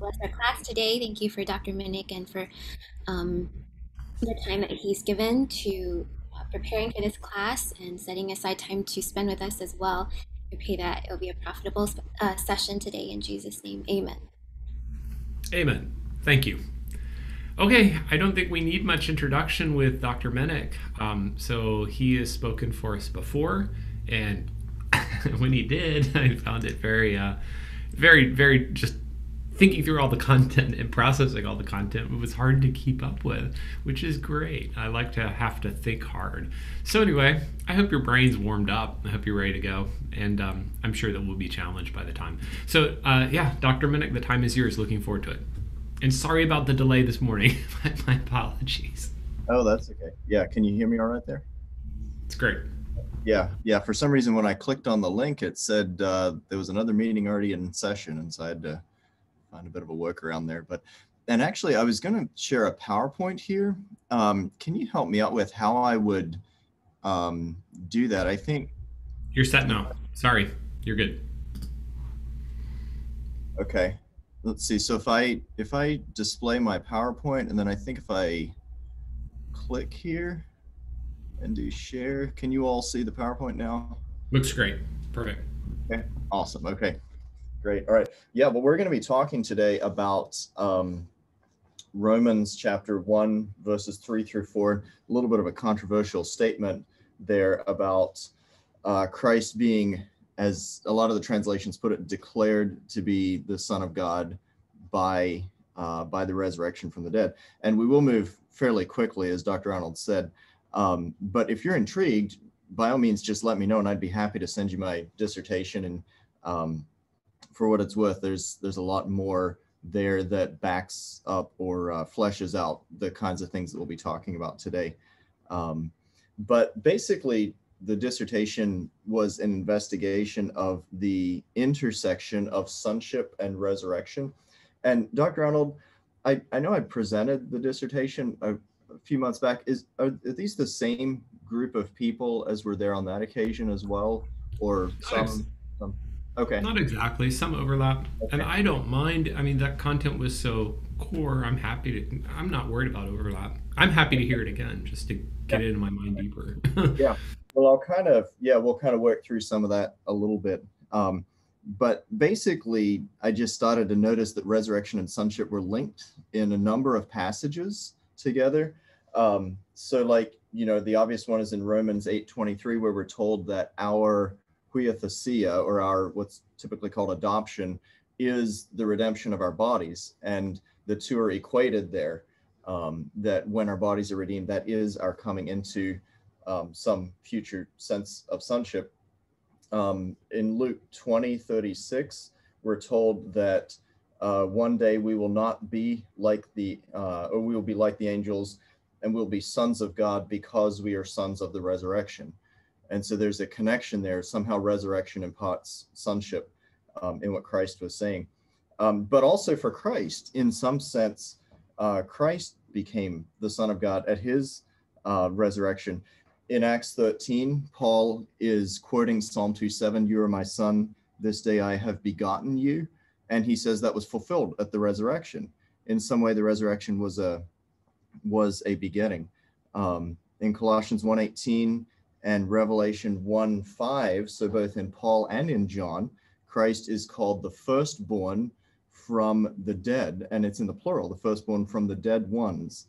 bless our class today. Thank you for Dr. Minnick and for um, the time that he's given to uh, preparing for this class and setting aside time to spend with us as well. I pray that it'll be a profitable uh, session today in Jesus' name. Amen. Amen. Thank you. Okay, I don't think we need much introduction with Dr. Minnick. Um, so he has spoken for us before, and when he did, I found it very, uh, very, very just thinking through all the content and processing all the content it was hard to keep up with, which is great. I like to have to think hard. So, anyway, I hope your brain's warmed up. I hope you're ready to go. And um, I'm sure that we'll be challenged by the time. So, uh, yeah, Dr. Minnick, the time is yours. Looking forward to it. And sorry about the delay this morning. my, my apologies. Oh, that's okay. Yeah, can you hear me all right there? It's great. Yeah, yeah. For some reason, when I clicked on the link, it said uh, there was another meeting already in session, and so I had to find a bit of a workaround there. But and actually, I was going to share a PowerPoint here. Um, can you help me out with how I would um, do that? I think you're set now. Sorry, you're good. Okay, let's see. So if I if I display my PowerPoint, and then I think if I click here and do share, can you all see the PowerPoint now? Looks great. Perfect. Okay, awesome. Okay, great. All right. Yeah, well, we're going to be talking today about um, Romans chapter 1, verses 3 through 4. A little bit of a controversial statement there about uh, Christ being, as a lot of the translations put it, declared to be the Son of God by uh, by the resurrection from the dead. And we will move fairly quickly, as Dr. Arnold said. Um, but if you're intrigued, by all means, just let me know, and I'd be happy to send you my dissertation. And um, for what it's worth, there's there's a lot more there that backs up or uh, fleshes out the kinds of things that we'll be talking about today. Um, but basically, the dissertation was an investigation of the intersection of sonship and resurrection. And Dr. Arnold, I, I know I presented the dissertation a, a few months back. Is are, are, these the same group of people as were there on that occasion as well, or some? some? Okay. Not exactly. Some overlap, okay. and I don't mind. I mean, that content was so core. I'm happy to. I'm not worried about overlap. I'm happy to hear it again, just to get yeah. it in my mind deeper. yeah. Well, I'll kind of yeah, we'll kind of work through some of that a little bit. Um, but basically, I just started to notice that resurrection and sonship were linked in a number of passages together. Um, so, like you know, the obvious one is in Romans eight twenty three, where we're told that our huiothesia, or our what's typically called adoption, is the redemption of our bodies, and the two are equated there. Um, that when our bodies are redeemed, that is our coming into um, some future sense of sonship um, in Luke 20, 36, we're told that uh, one day we will not be like the, uh, or we will be like the angels and we'll be sons of God because we are sons of the resurrection. And so there's a connection there. Somehow resurrection imparts sonship um, in what Christ was saying. Um, but also for Christ, in some sense, uh, Christ became the Son of God at his uh, resurrection in Acts 13, Paul is quoting Psalm 2:7, You are my son, this day I have begotten you. And he says that was fulfilled at the resurrection. In some way, the resurrection was a was a begetting. Um, in Colossians 1:18 and Revelation 1 5. so both in Paul and in John, Christ is called the firstborn from the dead, and it's in the plural, the firstborn from the dead ones.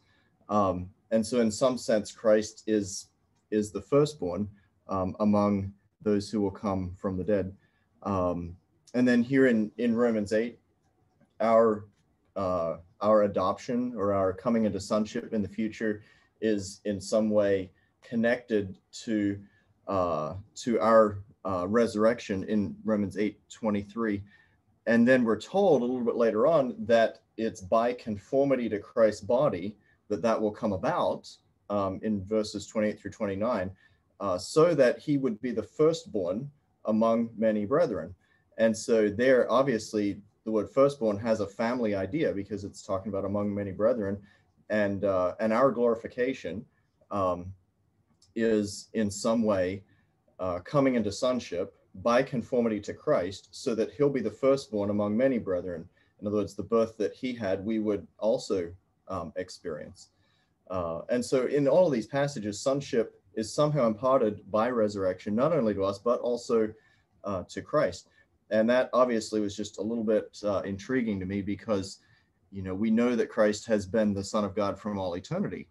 Um, and so, in some sense, Christ is is the firstborn um, among those who will come from the dead. Um, and then here in, in Romans 8, our uh, our adoption or our coming into sonship in the future is in some way connected to uh, to our uh, resurrection in Romans 8 23. And then we're told a little bit later on that it's by conformity to Christ's body that that will come about um, in verses 28 through 29, uh, so that he would be the firstborn among many brethren. And so there, obviously, the word firstborn has a family idea because it's talking about among many brethren, and uh, and our glorification um, is in some way uh, coming into sonship by conformity to Christ, so that he'll be the firstborn among many brethren. In other words, the birth that he had, we would also um, experience. Uh, and so, in all of these passages, sonship is somehow imparted by resurrection, not only to us, but also uh, to Christ. And that obviously was just a little bit uh, intriguing to me because, you know, we know that Christ has been the Son of God from all eternity.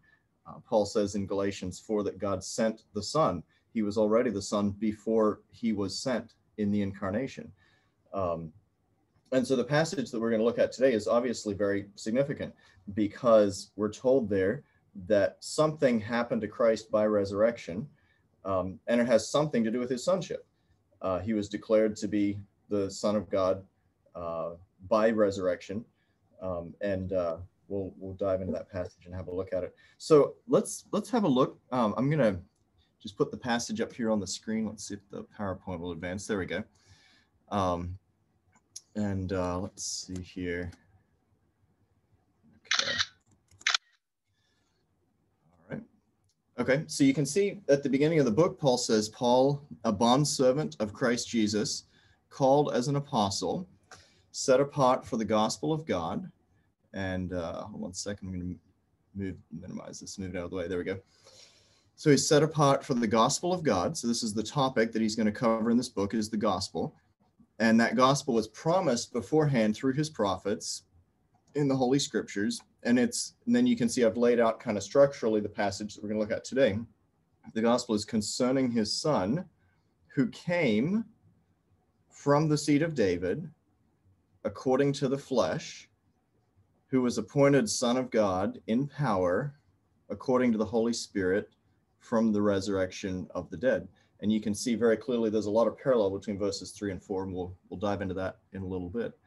Uh, Paul says in Galatians 4 that God sent the Son. He was already the Son before he was sent in the incarnation. Um, and so the passage that we're going to look at today is obviously very significant because we're told there that something happened to Christ by resurrection, um, and it has something to do with his sonship. Uh, he was declared to be the Son of God uh, by resurrection, um, and uh, we'll we'll dive into that passage and have a look at it. So let's let's have a look. Um, I'm gonna just put the passage up here on the screen. Let's see if the PowerPoint will advance. There we go. Um, and uh, let's see here. Okay. All right. Okay, so you can see at the beginning of the book, Paul says, Paul, a bondservant of Christ Jesus, called as an apostle, set apart for the gospel of God. And uh, one second, I'm going to move, minimize this, move it out of the way. There we go. So he's set apart for the gospel of God. So this is the topic that he's going to cover in this book is the gospel. And that gospel was promised beforehand through his prophets in the Holy Scriptures. And it's, and then you can see I've laid out kind of structurally the passage that we're going to look at today. The gospel is concerning his son who came from the seed of David according to the flesh, who was appointed Son of God in power according to the Holy Spirit from the resurrection of the dead and you can see very clearly there's a lot of parallel between verses three and four, and we'll we'll dive into that in a little bit.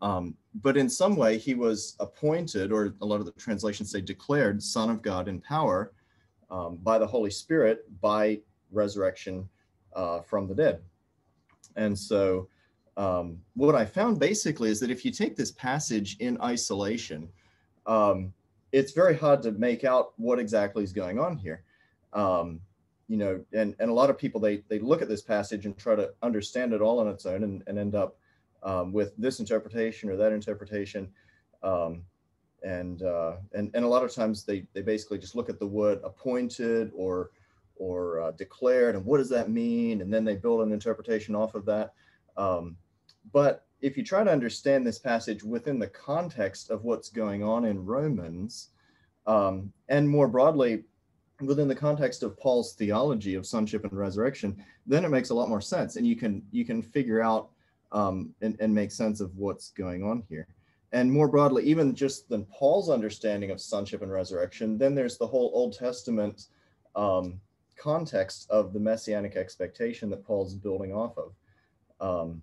Um, but in some way, he was appointed, or a lot of the translations say declared, Son of God in power um, by the Holy Spirit by resurrection uh, from the dead. And so, um, what I found basically is that if you take this passage in isolation, um, it's very hard to make out what exactly is going on here. Um, you know, and, and a lot of people, they, they look at this passage and try to understand it all on its own and, and end up um, with this interpretation or that interpretation. Um, and, uh, and, and a lot of times they, they basically just look at the word appointed or, or uh, declared and what does that mean? And then they build an interpretation off of that. Um, but if you try to understand this passage within the context of what's going on in Romans, um, and more broadly, within the context of Paul's theology of sonship and resurrection, then it makes a lot more sense, and you can you can figure out um, and, and make sense of what's going on here. And more broadly, even just than Paul's understanding of sonship and resurrection, then there's the whole Old Testament um, context of the messianic expectation that Paul's building off of. Um,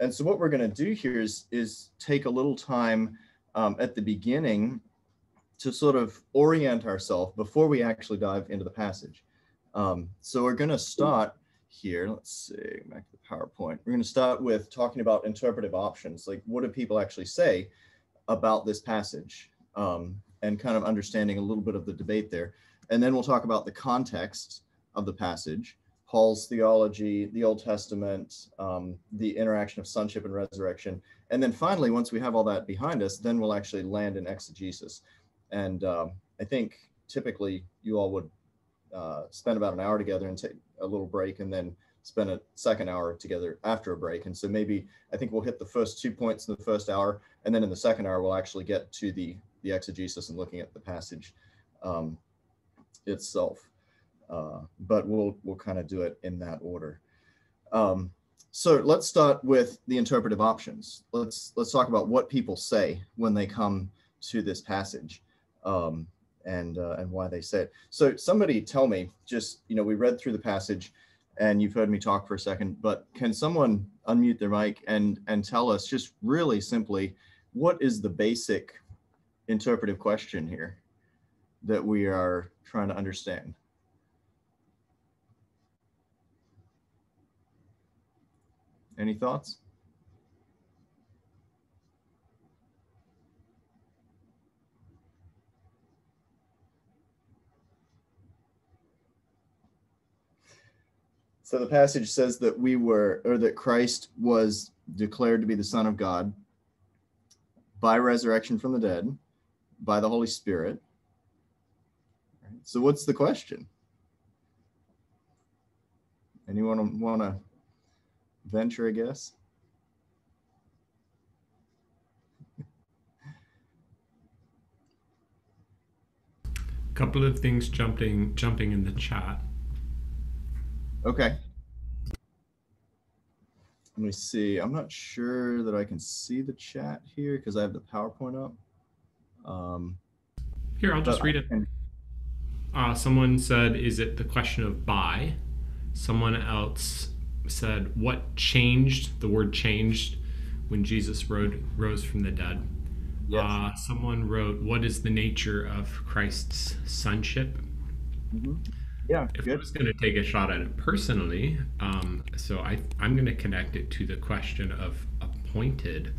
and so what we're going to do here is, is take a little time um, at the beginning to sort of orient ourselves before we actually dive into the passage. Um, so we're going to start here. Let's see, back to the PowerPoint. We're going to start with talking about interpretive options. Like, what do people actually say about this passage? Um, and kind of understanding a little bit of the debate there. And then we'll talk about the context of the passage, Paul's theology, the Old Testament, um, the interaction of sonship and resurrection. And then finally, once we have all that behind us, then we'll actually land in exegesis. And um, I think typically you all would uh, spend about an hour together and take a little break and then spend a second hour together after a break. And so maybe I think we'll hit the first two points in the first hour. And then in the second hour, we'll actually get to the, the exegesis and looking at the passage um, itself. Uh, but we'll, we'll kind of do it in that order. Um, so let's start with the interpretive options. Let's, let's talk about what people say when they come to this passage um, and uh, and why they say it. So somebody tell me, just you know, we read through the passage, and you've heard me talk for a second, but can someone unmute their mic and and tell us just really simply what is the basic interpretive question here that we are trying to understand? Any thoughts? So the passage says that we were, or that Christ was declared to be the Son of God by resurrection from the dead, by the Holy Spirit. So, what's the question? Anyone want to venture a guess? A couple of things jumping jumping in the chat. Okay. Let me see. I'm not sure that I can see the chat here because I have the PowerPoint up. Um, here, I'll just read it. Uh, someone said, "Is it the question of buy?" Someone else said, "What changed?" The word changed when Jesus rode, rose from the dead. Yes. Uh, someone wrote, "What is the nature of Christ's sonship?" Mm-hmm. Yeah, if good. I was going to take a shot at it personally, um, so I, I'm going to connect it to the question of appointed.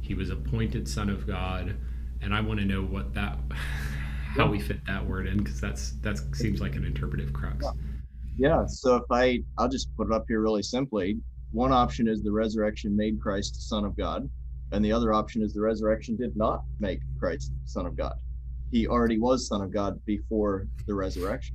He was appointed Son of God, and I want to know what that, how yeah. we fit that word in, because that's that seems like an interpretive crux. Yeah. Yeah. So if I, I'll just put it up here really simply. One option is the resurrection made Christ Son of God, and the other option is the resurrection did not make Christ Son of God. He already was Son of God before the resurrection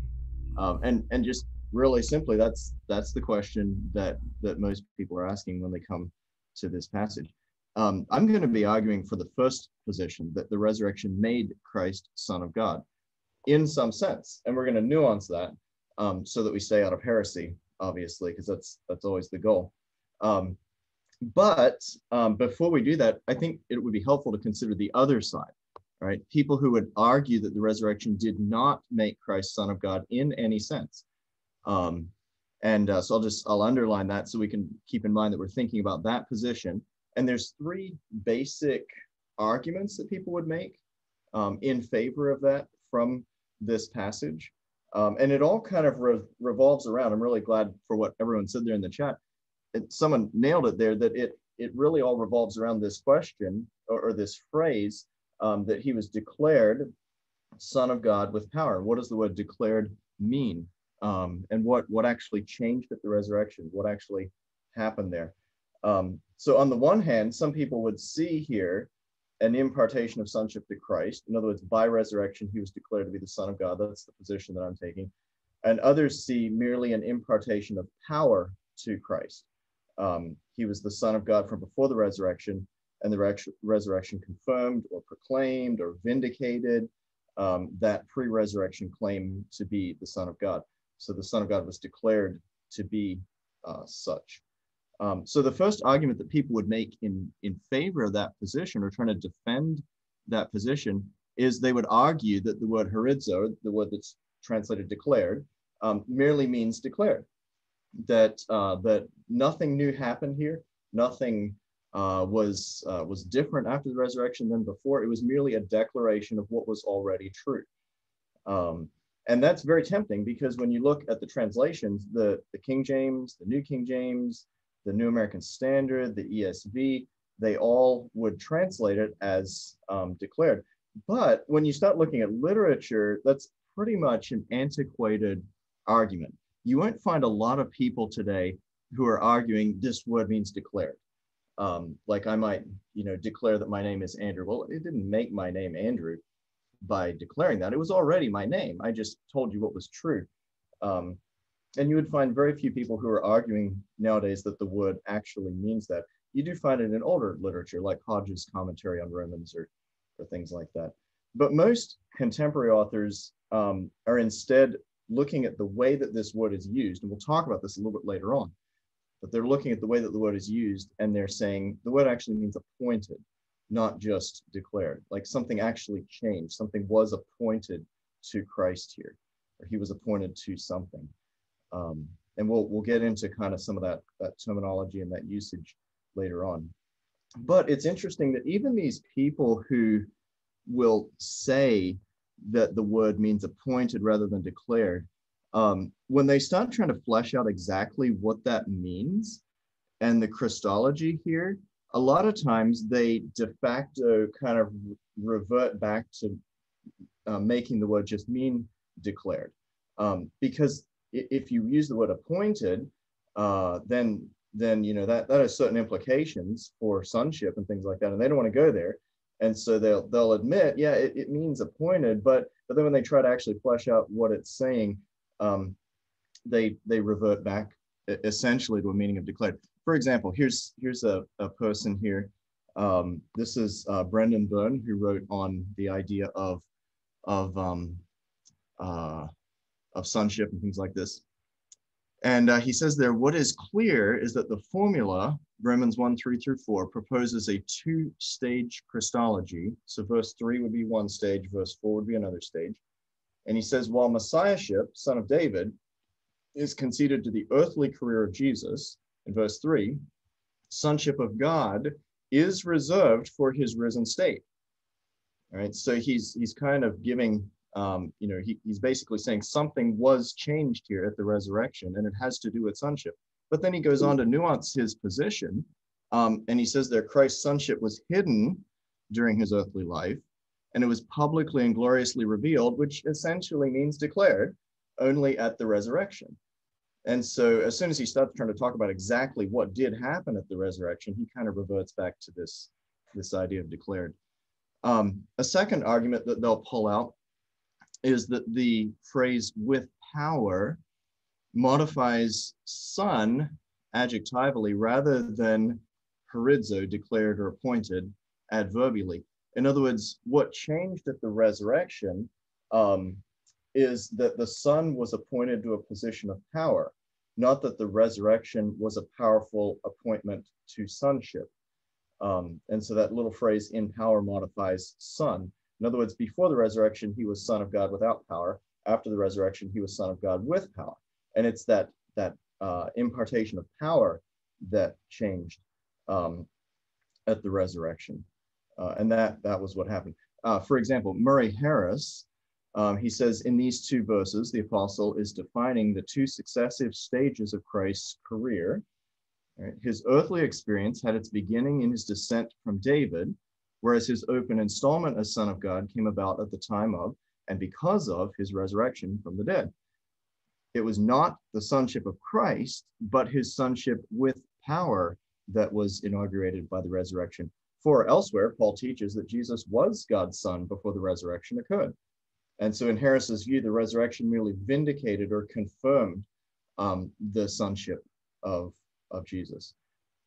um, and and just really simply that's that's the question that that most people are asking when they come to this passage um, i'm going to be arguing for the first position that the resurrection made christ son of god in some sense and we're going to nuance that um, so that we stay out of heresy obviously because that's that's always the goal um, but um, before we do that i think it would be helpful to consider the other side right? People who would argue that the resurrection did not make Christ Son of God in any sense. Um, and uh, so I'll just I'll underline that so we can keep in mind that we're thinking about that position. And there's three basic arguments that people would make um, in favor of that from this passage. Um, and it all kind of re- revolves around. I'm really glad for what everyone said there in the chat. It, someone nailed it there that it it really all revolves around this question or, or this phrase um, that he was declared Son of God with power. What does the word declared mean? Um, and what, what actually changed at the resurrection? What actually happened there? Um, so, on the one hand, some people would see here an impartation of sonship to Christ. In other words, by resurrection, he was declared to be the Son of God. That's the position that I'm taking. And others see merely an impartation of power to Christ. Um, he was the Son of God from before the resurrection, and the resurrection confirmed or proclaimed or vindicated um, that pre resurrection claim to be the Son of God. So the Son of God was declared to be uh, such. Um, so the first argument that people would make in, in favor of that position or trying to defend that position is they would argue that the word horizo, the word that's translated declared, um, merely means declared. That uh, that nothing new happened here, nothing uh, was uh, was different after the resurrection than before. It was merely a declaration of what was already true. Um, and that's very tempting because when you look at the translations, the, the King James, the New King James, the New American Standard, the ESV, they all would translate it as um, declared. But when you start looking at literature, that's pretty much an antiquated argument. You won't find a lot of people today who are arguing this word means declared um, like I might, you know, declare that my name is Andrew. Well, it didn't make my name Andrew by declaring that. It was already my name. I just told you what was true. Um, and you would find very few people who are arguing nowadays that the word actually means that. You do find it in older literature, like Hodge's commentary on Romans or, or things like that. But most contemporary authors um, are instead looking at the way that this word is used. And we'll talk about this a little bit later on but they're looking at the way that the word is used and they're saying the word actually means appointed, not just declared. Like something actually changed, something was appointed to Christ here, or he was appointed to something. Um, and we'll we'll get into kind of some of that that terminology and that usage later on. But it's interesting that even these people who will say that the word means appointed rather than declared um, when they start trying to flesh out exactly what that means and the Christology here, a lot of times they de facto kind of revert back to uh, making the word just mean declared. Um, because if you use the word appointed, uh, then then you know that that has certain implications for sonship and things like that, and they don't want to go there. And so they'll they'll admit, yeah, it, it means appointed, but but then when they try to actually flesh out what it's saying, um, they they revert back essentially to a meaning of declared. For example, here's here's a, a person here. Um, this is uh, Brendan Byrne, who wrote on the idea of of um, uh, of sonship and things like this. And uh, he says there, what is clear is that the formula, Romans 1, 3 through 4, proposes a two-stage Christology. So verse 3 would be one stage, verse 4 would be another stage. And he says, while Messiahship, son of David, is conceded to the earthly career of Jesus, in verse 3, sonship of God is reserved for his risen state. All right, so he's he's kind of giving um, you know, he, he's basically saying something was changed here at the resurrection and it has to do with sonship. But then he goes on to nuance his position um, and he says that Christ's sonship was hidden during his earthly life and it was publicly and gloriously revealed, which essentially means declared only at the resurrection. And so as soon as he starts trying to talk about exactly what did happen at the resurrection, he kind of reverts back to this, this idea of declared. Um, a second argument that they'll pull out is that the phrase with power modifies son adjectivally rather than horizo, declared or appointed, adverbially. In other words, what changed at the resurrection um, is that the son was appointed to a position of power, not that the resurrection was a powerful appointment to sonship. Um, and so that little phrase in power modifies son. In other words, before the resurrection, he was son of God without power. After the resurrection, he was son of God with power. And it's that that uh, impartation of power that changed um, at the resurrection, uh, and that that was what happened. Uh, for example, Murray Harris, um, he says in these two verses, the apostle is defining the two successive stages of Christ's career. Right? His earthly experience had its beginning in his descent from David, whereas his open installment as Son of God came about at the time of and because of his resurrection from the dead. It was not the sonship of Christ, but his sonship with power that was inaugurated by the resurrection. For elsewhere, Paul teaches that Jesus was God's son before the resurrection occurred. And so, in Harris's view, the resurrection merely vindicated or confirmed um, the sonship of, of Jesus.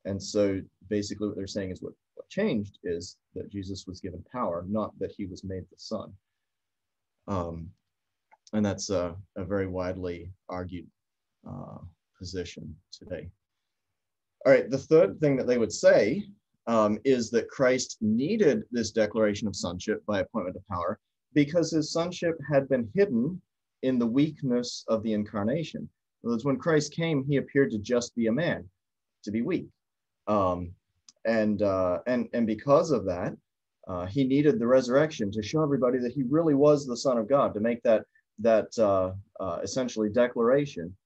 And so, basically, what they're saying is what changed is that Jesus was given power, not that he was made the Son. Um, and that's a, a, very widely argued uh, position today. All right, the third thing that they would say um, is that Christ needed this declaration of sonship by appointment of power because his sonship had been hidden in the weakness of the incarnation. In other words, when Christ came, he appeared to just be a man, to be weak. Um, and uh, and and because of that, uh, he needed the resurrection to show everybody that he really was the Son of God, to make that that uh, uh, essentially declaration,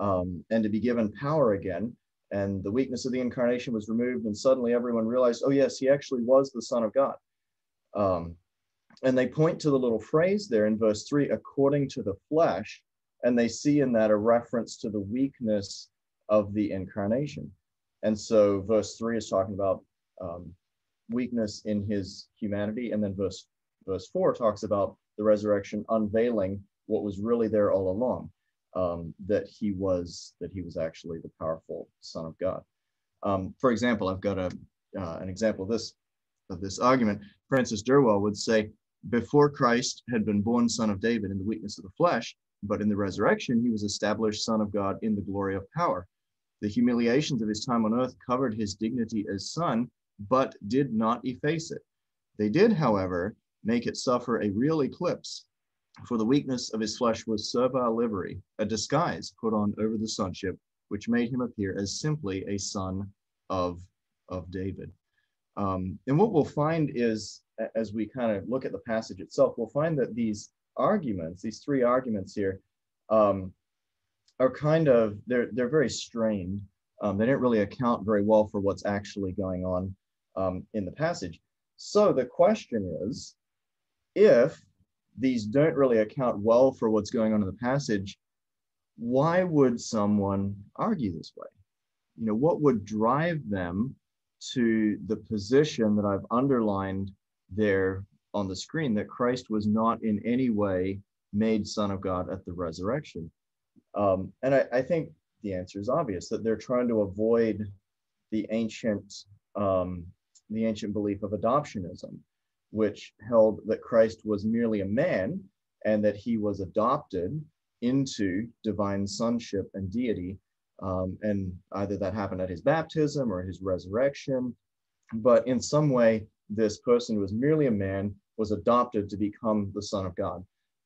um, and to be given power again. And the weakness of the incarnation was removed, and suddenly everyone realized, oh yes, he actually was the Son of God. Um, and they point to the little phrase there in verse three, according to the flesh, and they see in that a reference to the weakness of the incarnation. And so verse three is talking about um, weakness in his humanity. And then verse, verse four talks about the resurrection unveiling what was really there all along, um, that he was, that he was actually the powerful son of God. Um, for example, I've got a, uh, an example of this, of this argument. Francis Durrwell would say, before Christ had been born son of David in the weakness of the flesh, but in the resurrection, he was established son of God in the glory of power. The humiliations of his time on earth covered his dignity as son, but did not efface it. They did, however, make it suffer a real eclipse, for the weakness of his flesh was servile livery, a disguise put on over the sonship, which made him appear as simply a son of, of David. Um, and what we'll find is, as we kind of look at the passage itself, we'll find that these arguments, these three arguments here, um, are kind of they're they're very strained. Um, they didn't really account very well for what's actually going on um, in the passage. So the question is, if these don't really account well for what's going on in the passage, why would someone argue this way? You know, what would drive them to the position that I've underlined there on the screen that Christ was not in any way made Son of God at the resurrection. Um, and I, I, think the answer is obvious that they're trying to avoid the ancient um, the ancient belief of adoptionism, which held that Christ was merely a man and that he was adopted into divine sonship and deity. Um, and either that happened at his baptism or his resurrection. But in some way, this person who was merely a man, was adopted to become the Son of God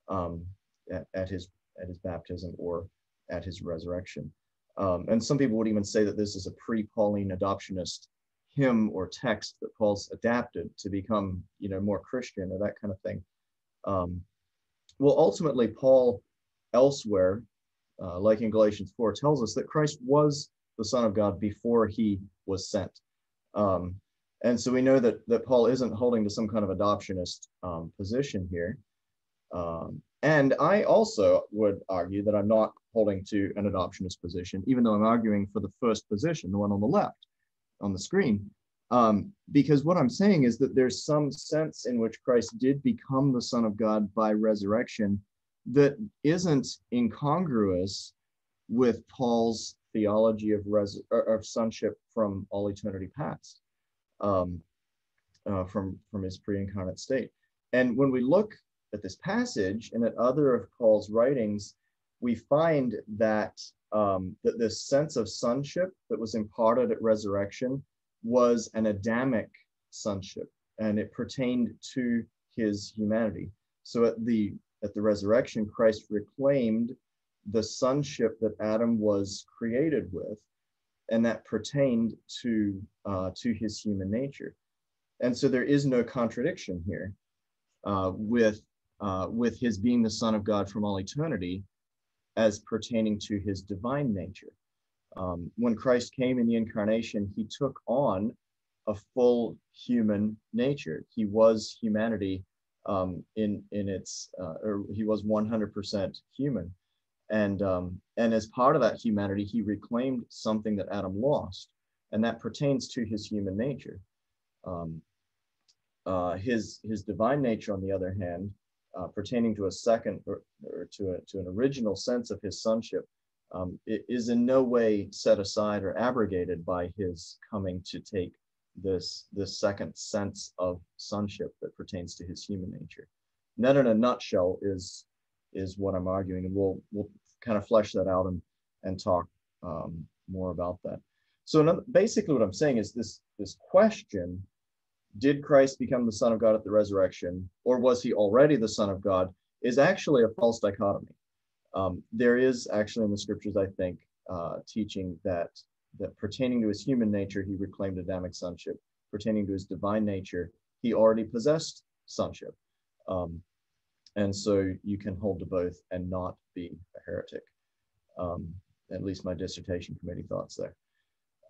um, at, at, his, at his baptism or at his resurrection. Um, and some people would even say that this is a pre Pauline adoptionist hymn or text that Paul's adapted to become, you know, more Christian or that kind of thing. Um, well, ultimately, Paul elsewhere, uh, like in Galatians 4, tells us that Christ was the Son of God before he was sent. Um, and so we know that, that Paul isn't holding to some kind of adoptionist um, position here. Um, and I also would argue that I'm not holding to an adoptionist position, even though I'm arguing for the first position, the one on the left on the screen. Um, because what I'm saying is that there's some sense in which Christ did become the Son of God by resurrection that isn't incongruous with Paul's theology of, res- of sonship from all eternity past, um, uh, from, from his pre incarnate state. And when we look at this passage and at other of Paul's writings, we find that um, that this sense of sonship that was imparted at resurrection was an Adamic sonship, and it pertained to his humanity. So at the at the resurrection, Christ reclaimed the sonship that Adam was created with, and that pertained to uh, to his human nature. And so there is no contradiction here uh, with uh, with his being the Son of God from all eternity as pertaining to his divine nature. Um, when Christ came in the incarnation, he took on a full human nature. He was humanity um, in in its, uh, or he was 100% human, and um, and as part of that humanity, he reclaimed something that Adam lost, and that pertains to his human nature. Um, uh, his his divine nature, on the other hand, uh, pertaining to a second or, or, to, a, to an original sense of his sonship um, is in no way set aside or abrogated by his coming to take this, this second sense of sonship that pertains to his human nature. And that in a nutshell is, is what I'm arguing. And we'll, we'll kind of flesh that out and, and talk um, more about that. So another, basically what I'm saying is this, this question did Christ become the Son of God at the resurrection, or was he already the Son of God, is actually a false dichotomy. Um, there is actually in the scriptures, I think, uh, teaching that that pertaining to his human nature, he reclaimed Adamic sonship. Pertaining to his divine nature, he already possessed sonship. Um, and so you can hold to both and not be a heretic. Um, at least my dissertation committee thoughts there.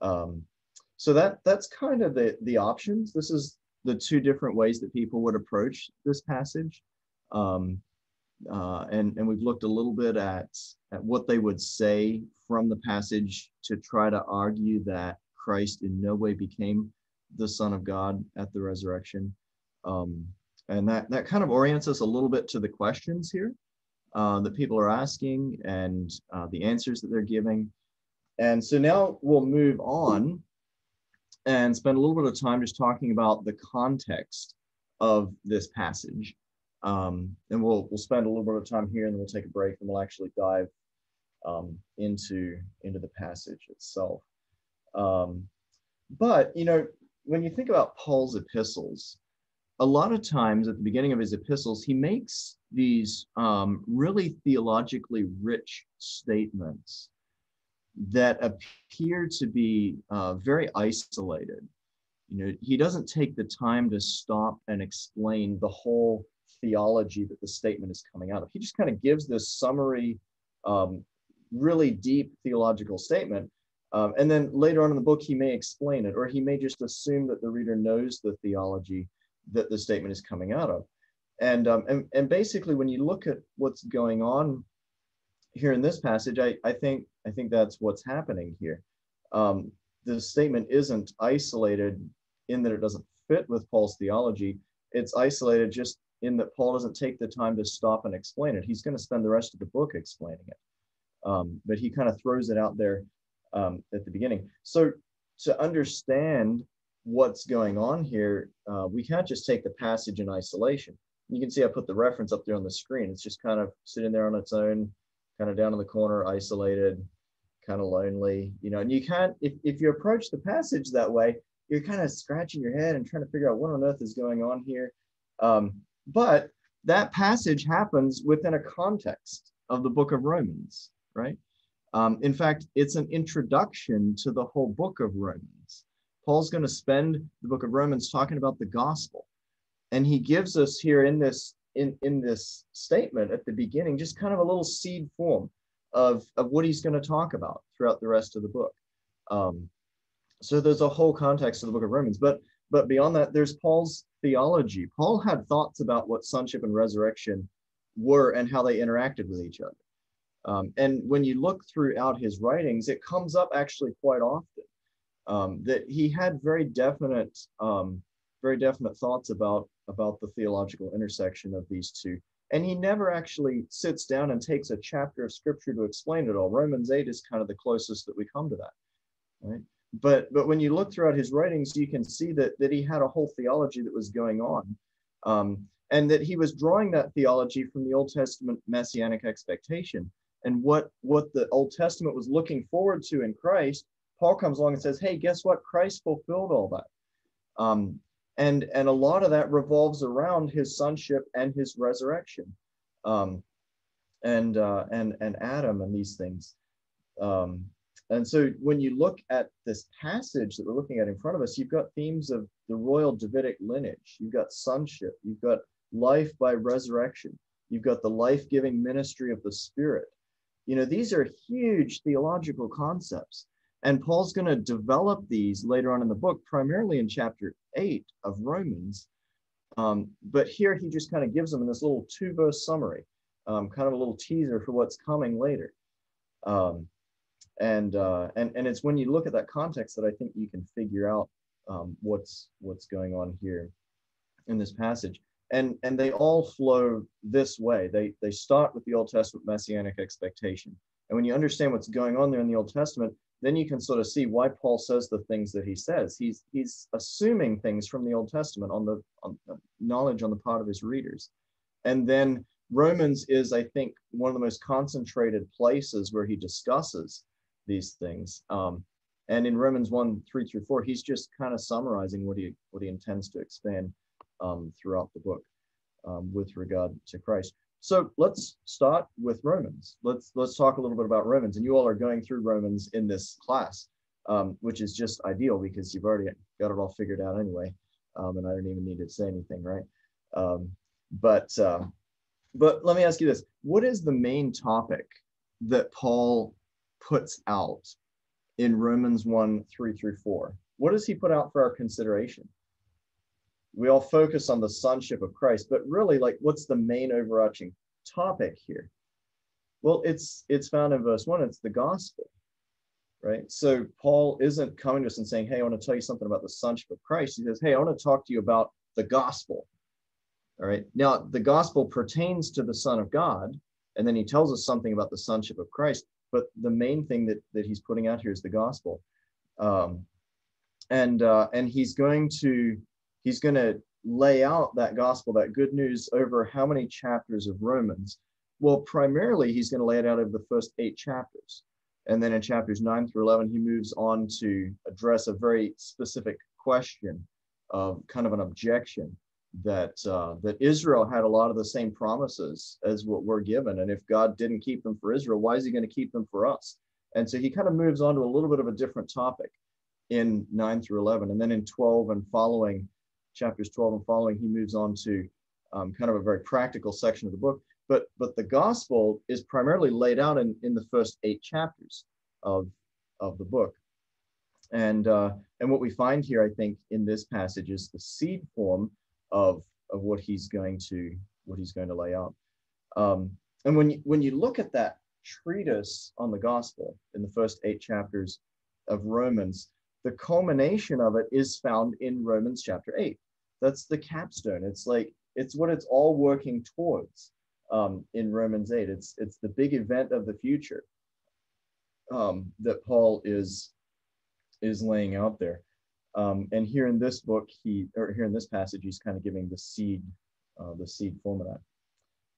Um, so that that's kind of the the options. This is the two different ways that people would approach this passage. Um, uh, and, and we've looked a little bit at, at what they would say from the passage to try to argue that Christ in no way became the Son of God at the resurrection. Um, and that, that kind of orients us a little bit to the questions here uh, that people are asking and uh, the answers that they're giving. And so now we'll move on and spend a little bit of time just talking about the context of this passage. Um, and we'll we'll spend a little bit of time here, and then we'll take a break, and we'll actually dive um, into into the passage itself. Um, but you know, when you think about Paul's epistles, a lot of times at the beginning of his epistles, he makes these um, really theologically rich statements that appear to be uh, very isolated. You know, he doesn't take the time to stop and explain the whole theology that the statement is coming out of. He just kind of gives this summary, um, really deep theological statement. Um, and then later on in the book, he may explain it, or he may just assume that the reader knows the theology that the statement is coming out of. And, um, and, and basically, when you look at what's going on here in this passage, I, I think I think that's what's happening here. Um, the statement isn't isolated in that it doesn't fit with Paul's theology. it's isolated just in that Paul doesn't take the time to stop and explain it. He's going to spend the rest of the book explaining it. Um, but he kind of throws it out there um, at the beginning. So to understand what's going on here, uh, we can't just take the passage in isolation. You can see I put the reference up there on the screen. It's just kind of sitting there on its own, kind of down in the corner, isolated, kind of lonely, you know. And you can't, if, if you approach the passage that way, you're kind of scratching your head and trying to figure out what on earth is going on here. Um, but that passage happens within a context of the book of Romans, right? Um, in fact, it's an introduction to the whole book of Romans. Paul's going to spend the book of Romans talking about the gospel. And he gives us here in this in, in this statement at the beginning just kind of a little seed form of, of what he's going to talk about throughout the rest of the book. Um, so there's a whole context of the book of Romans. But but beyond that, there's Paul's theology. Paul had thoughts about what sonship and resurrection were and how they interacted with each other. Um, and when you look throughout his writings, it comes up actually quite often um, that he had very definite, um, very definite thoughts about about the theological intersection of these two. And he never actually sits down and takes a chapter of scripture to explain it all. Romans 8 is kind of the closest that we come to that. Right? But but when you look throughout his writings, you can see that that he had a whole theology that was going on. Um, and that he was drawing that theology from the Old Testament messianic expectation and what what the Old Testament was looking forward to in Christ, Paul comes along and says, "Hey, guess what? Christ fulfilled all that." Um, and and a lot of that revolves around his sonship and his resurrection, um, and uh, and and Adam and these things. Um, and so when you look at this passage that we're looking at in front of us, you've got themes of the royal Davidic lineage. You've got sonship. You've got life by resurrection. You've got the life-giving ministry of the Spirit. You know, these are huge theological concepts. And Paul's going to develop these later on in the book, primarily in chapter eight of Romans. Um, but here he just kind of gives them in this little two verse summary, um, kind of a little teaser for what's coming later. Um, and, uh, and, and it's when you look at that context that I think you can figure out um, what's, what's going on here in this passage and and they all flow this way they they start with the old testament messianic expectation and when you understand what's going on there in the old testament then you can sort of see why paul says the things that he says. He's he's assuming things from the old testament on the, on the knowledge on the part of his readers. And then romans is i think one of the most concentrated places where he discusses these things. Um, and in romans 1 3 through 4 he's just kind of summarizing what he what he intends to expand um, throughout the book um, with regard to Christ. So let's start with Romans. Let's let's talk a little bit about Romans. And you all are going through Romans in this class, um, which is just ideal because you've already got it all figured out anyway, um, and I don't even need to say anything, right? Um, but uh, but let me ask you this: What is the main topic that Paul puts out in Romans one three through four? What does he put out for our consideration? We all focus on the sonship of Christ, but really, like, what's the main overarching topic here? Well, it's it's found in verse one. It's the gospel, right? So Paul isn't coming to us and saying, "Hey, I want to tell you something about the sonship of Christ." He says, "Hey, I want to talk to you about the gospel." All right. Now, the gospel pertains to the Son of God, and then he tells us something about the sonship of Christ. But the main thing that that he's putting out here is the gospel, um, and uh, and he's going to he's going to lay out that gospel, that good news, over how many chapters of Romans? Well, primarily, he's going to lay it out over the first eight chapters. And then in chapters 9 through 11, he moves on to address a very specific question of kind of an objection that uh, that Israel had a lot of the same promises as what we're given. And if God didn't keep them for Israel, why is he going to keep them for us? And so he kind of moves on to a little bit of a different topic in 9 through 11. And then in 12 and following, chapters 12 and following, he moves on to um, kind of a very practical section of the book. But, but the gospel is primarily laid out in, in the first eight chapters of, of the book. And, uh, and what we find here, I think, in this passage is the seed form of, of what he's going to what he's going to lay out. Um, and when you, when you look at that treatise on the gospel in the first eight chapters of Romans, the culmination of it is found in Romans chapter 8. That's the capstone. It's like it's what it's all working towards um, in Romans 8. It's it's the big event of the future um, that Paul is is laying out there. Um, and here in this book, he or here in this passage, he's kind of giving the seed, uh, the seed formula.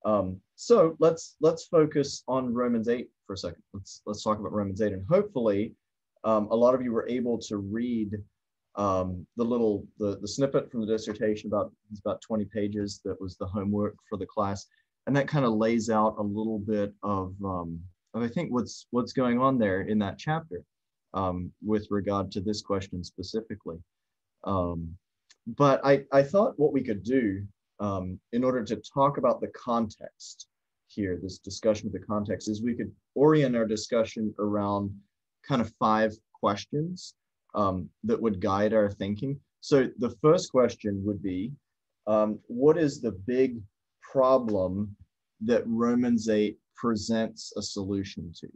Um, so let's let's focus on Romans 8 for a second. Let's let's talk about Romans 8, and hopefully, um, a lot of you were able to read um, the little the, the snippet from the dissertation about it's about 20 pages that was the homework for the class, and that kind of lays out a little bit of, um, of I think what's what's going on there in that chapter um, with regard to this question specifically. Um, but I I thought what we could do um, in order to talk about the context here, this discussion of the context, is we could orient our discussion around kind of five questions um, that would guide our thinking. So the first question would be, um, what is the big problem that Romans 8 presents a solution to?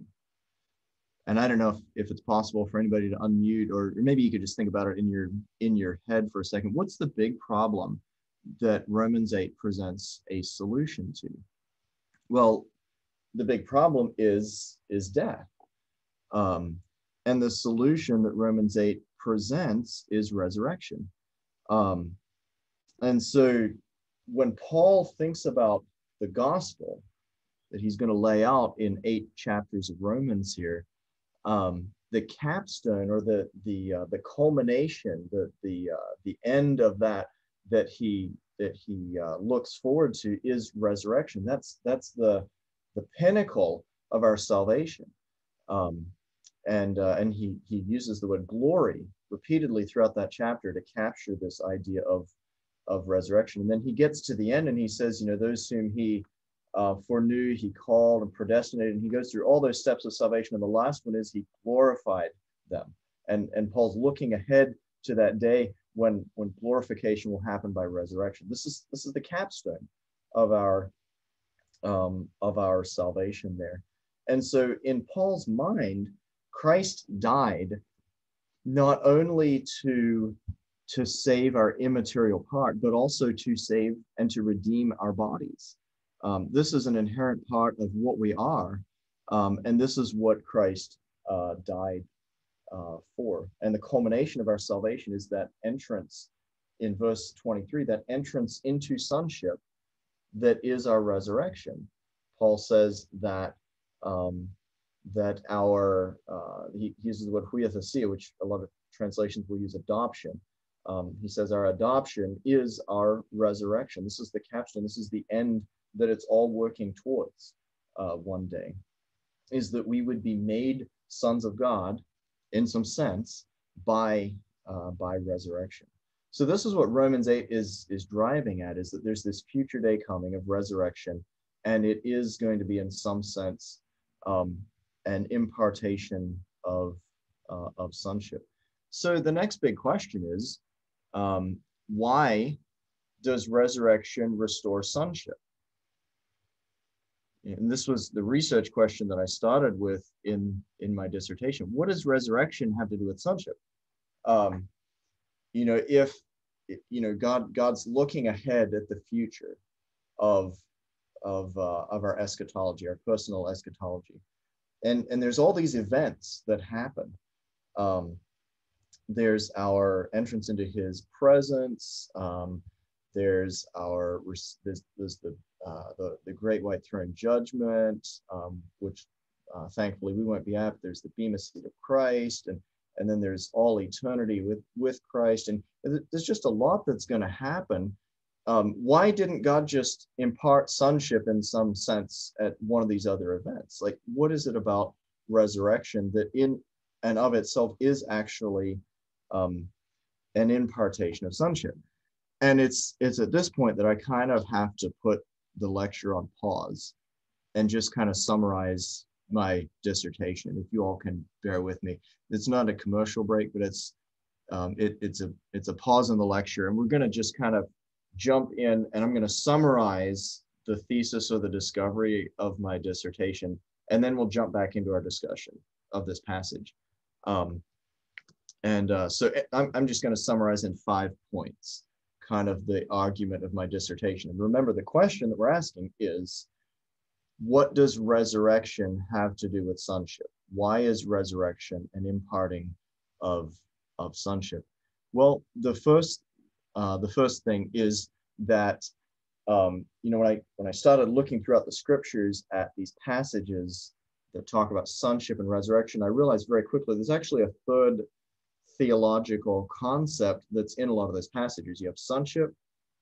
And I don't know if, if it's possible for anybody to unmute, or maybe you could just think about it in your in your head for a second. What's the big problem that Romans 8 presents a solution to? Well, the big problem is is death. Um, and the solution that Romans 8 presents is resurrection. Um, and so when Paul thinks about the gospel that he's going to lay out in eight chapters of Romans here, um, the capstone or the the uh, the culmination, the the uh, the end of that that he that he uh, looks forward to is resurrection. That's that's the the pinnacle of our salvation. Um, and uh, and he he uses the word glory repeatedly throughout that chapter to capture this idea of of resurrection. And then he gets to the end and he says, you know, those whom he uh, foreknew, he called and predestinated, and he goes through all those steps of salvation. And the last one is he glorified them. And and Paul's looking ahead to that day when when glorification will happen by resurrection. This is this is the capstone of our um, of our salvation there. And so in Paul's mind, Christ died not only to to save our immaterial part, but also to save and to redeem our bodies. Um, this is an inherent part of what we are, um, and this is what Christ uh, died uh, for. And the culmination of our salvation is that entrance in verse 23, that entrance into sonship that is our resurrection. Paul says that um, that our uh, he, uses the word which a lot of translations will use adoption. Um, he says our adoption is our resurrection. This is the capstone. This is the end that it's all working towards uh, one day, is that we would be made sons of God in some sense by uh, by resurrection. So this is what Romans 8 is is driving at is that there's this future day coming of resurrection, and it is going to be in some sense um, an impartation of, uh, of sonship. So the next big question is, um, why does resurrection restore sonship? And this was the research question that I started with in, in my dissertation. What does resurrection have to do with sonship? Um, you know, if, you know, God, God's looking ahead at the future of, of, uh, of our eschatology, our personal eschatology and and there's all these events that happen. Um, there's our entrance into his presence. Um, there's our there's, there's the, uh, the the great white throne judgment um, which uh, thankfully we won't be at. There's the bema seat of christ and and then there's all eternity with with christ. And there's just a lot that's going to happen um, why didn't God just impart sonship in some sense at one of these other events? Like, what is it about resurrection that in and of itself is actually um, an impartation of sonship? And it's it's at this point that I kind of have to put the lecture on pause and just kind of summarize my dissertation. If you all can bear with me, it's not a commercial break, but it's um, it, it's a it's a pause in the lecture, and we're going to just kind of jump in and I'm going to summarize the thesis or the discovery of my dissertation, and then we'll jump back into our discussion of this passage. Um, and uh, so eh, I'm, I'm just going to summarize in five points kind of the argument of my dissertation. And remember, the question that we're asking is what does resurrection have to do with sonship? Why is resurrection an imparting of, of sonship? Well, the first uh, the first thing is that um, you know when I when I started looking throughout the scriptures at these passages that talk about sonship and resurrection, I realized very quickly there's actually a third theological concept that's in a lot of those passages. You have sonship,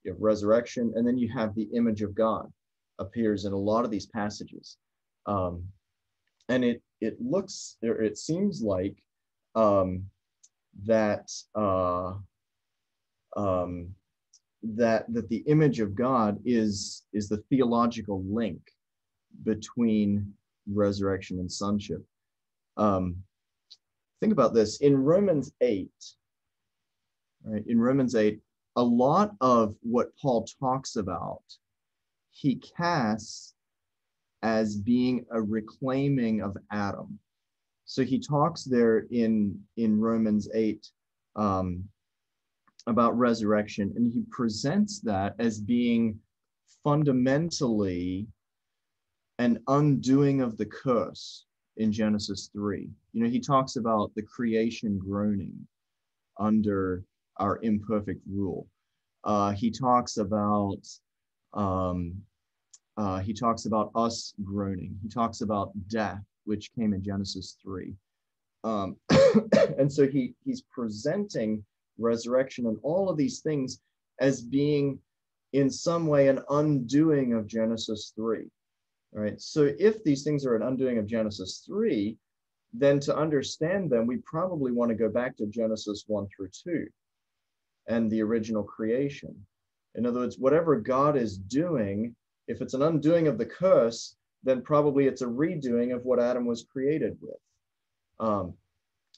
you have resurrection, and then you have the image of God appears in a lot of these passages. Um, and it it looks or it seems like um, that uh, um, that that the image of God is is the theological link between resurrection and sonship. Um, think about this in Romans 8, right? In Romans 8, a lot of what Paul talks about, he casts as being a reclaiming of Adam. So he talks there in, in Romans 8 um, about resurrection, and he presents that as being fundamentally an undoing of the curse in Genesis 3. You know, he talks about the creation groaning under our imperfect rule. Uh, he talks about um, uh, he talks about us groaning. He talks about death, which came in Genesis 3. Um, and so he he's presenting resurrection and all of these things as being in some way an undoing of Genesis 3. All right. So if these things are an undoing of Genesis 3, then to understand them, we probably want to go back to Genesis 1 through 2 and the original creation. In other words, whatever God is doing, if it's an undoing of the curse, then probably it's a redoing of what Adam was created with. Um,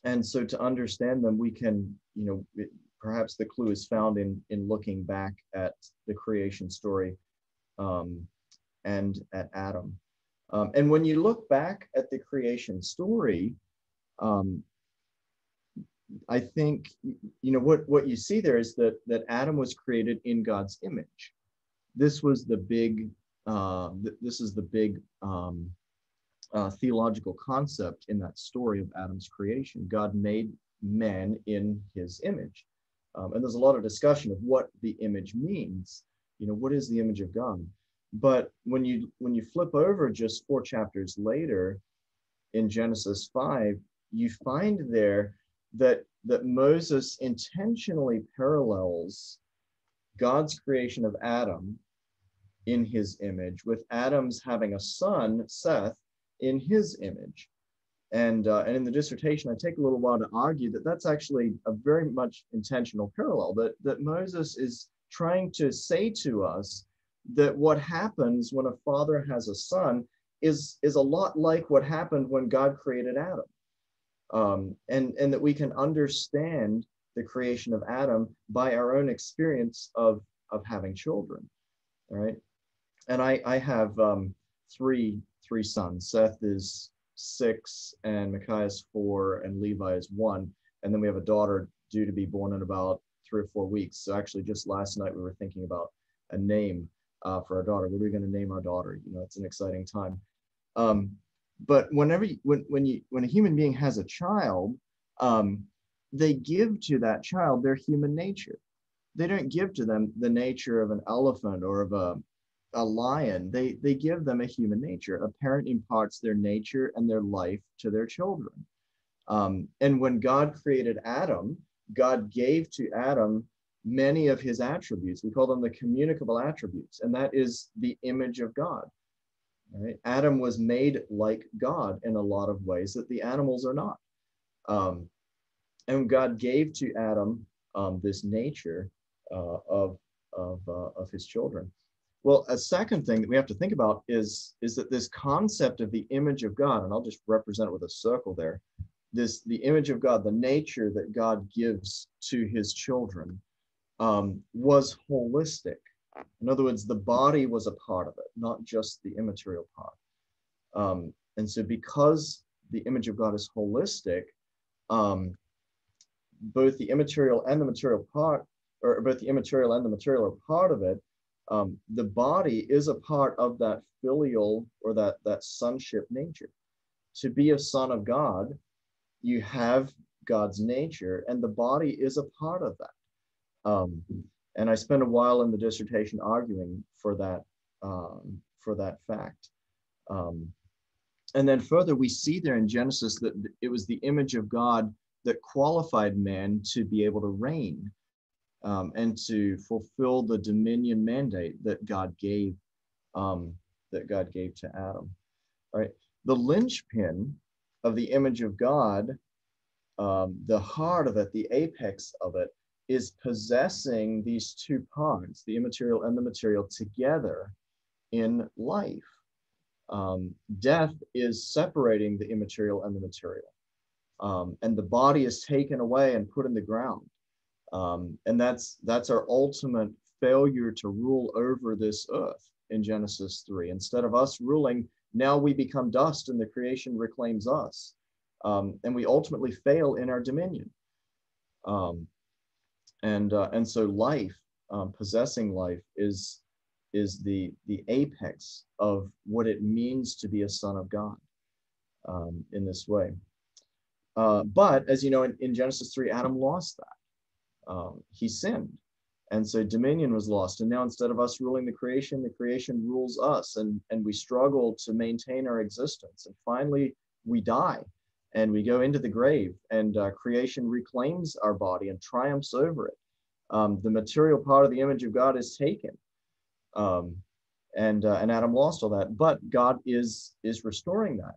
and so to understand them, we can, you know, it, perhaps the clue is found in in looking back at the creation story um, and at Adam. Um, and when you look back at the creation story, um, I think you know what what you see there is that that Adam was created in God's image. This was the big. Uh, th- this is the big um, uh, theological concept in that story of Adam's creation. God made man in His image, um, and there's a lot of discussion of what the image means. You know, what is the image of God? But when you when you flip over just four chapters later in Genesis 5, you find there that that Moses intentionally parallels God's creation of Adam in his image with Adam's having a son, Seth, in his image. And, uh, and in the dissertation, I take a little while to argue that that's actually a very much intentional parallel, that, that Moses is trying to say to us that what happens when a father has a son is is a lot like what happened when God created Adam, um, and and that we can understand the creation of Adam by our own experience of of having children, all right? And I I have um, three three sons. Seth is six, and Micaiah is four, and Levi is one, and then we have a daughter due to be born in about three or four weeks. So actually, just last night we were thinking about a name uh, for our daughter. What are we going to name our daughter? You know, it's an exciting time. Um, but whenever you, when when you when a human being has a child, um, they give to that child their human nature. They don't give to them the nature of an elephant or of a a lion. They they give them a human nature. A parent imparts their nature and their life to their children. Um, and when God created Adam, God gave to Adam many of his attributes. We call them the communicable attributes, and that is the image of God. Right? Adam was made like God in a lot of ways that the animals are not. Um, and God gave to Adam um, this nature uh, of, of, uh, of his children. Well, a second thing that we have to think about is, is that this concept of the image of God, and I'll just represent it with a circle there, this the image of God, the nature that God gives to his children, um, was holistic. In other words, the body was a part of it, not just the immaterial part. Um, and so, because the image of God is holistic, um, both the immaterial and the material part or both the immaterial and the material are part of it, um, the body is a part of that filial or that that sonship nature. To be a son of God, you have God's nature, and the body is a part of that. Um, and I spent a while in the dissertation arguing for that um, for that fact. Um, and then further, we see there in Genesis that it was the image of God that qualified man to be able to reign um, and to fulfill the dominion mandate that God gave um, that God gave to Adam. All right, the linchpin of the image of God, um, the heart of it, the apex of it, is possessing these two parts, the immaterial and the material, together in life. Um, death is separating the immaterial and the material. Um, and the body is taken away and put in the ground. Um, and that's that's our ultimate failure to rule over this earth in Genesis 3. Instead of us ruling, now we become dust and the creation reclaims us. Um, and we ultimately fail in our dominion. Um, and uh, and so life, um, possessing life, is is the the apex of what it means to be a son of God um, in this way. Uh, but as you know, in, in Genesis 3, Adam lost that um, he sinned. And so dominion was lost. And now instead of us ruling the creation, the creation rules us and, and we struggle to maintain our existence. And finally, we die and we go into the grave and uh, creation reclaims our body and triumphs over it. Um, the material part of the image of God is taken. Um, and, uh, and Adam lost all that, but God is, is restoring that.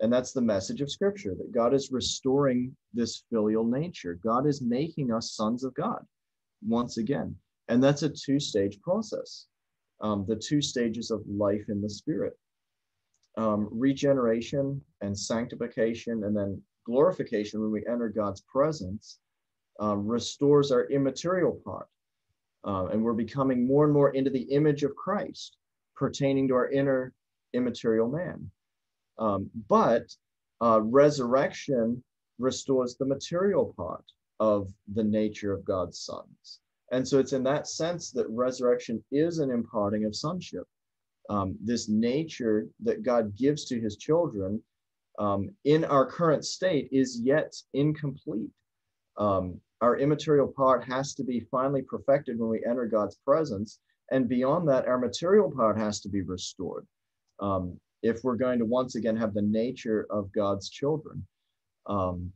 And that's the message of Scripture that God is restoring this filial nature. God is making us sons of God once again. And that's a two stage process um, the two stages of life in the Spirit um, regeneration and sanctification, and then glorification when we enter God's presence. Um, restores our immaterial part. Uh, and we're becoming more and more into the image of Christ pertaining to our inner immaterial man. Um, but uh, resurrection restores the material part of the nature of God's sons. And so it's in that sense that resurrection is an imparting of sonship. Um, this nature that God gives to his children um, in our current state is yet incomplete. Um, our immaterial part has to be finally perfected when we enter God's presence. And beyond that, our material part has to be restored. Um, if we're going to once again have the nature of God's children. Um,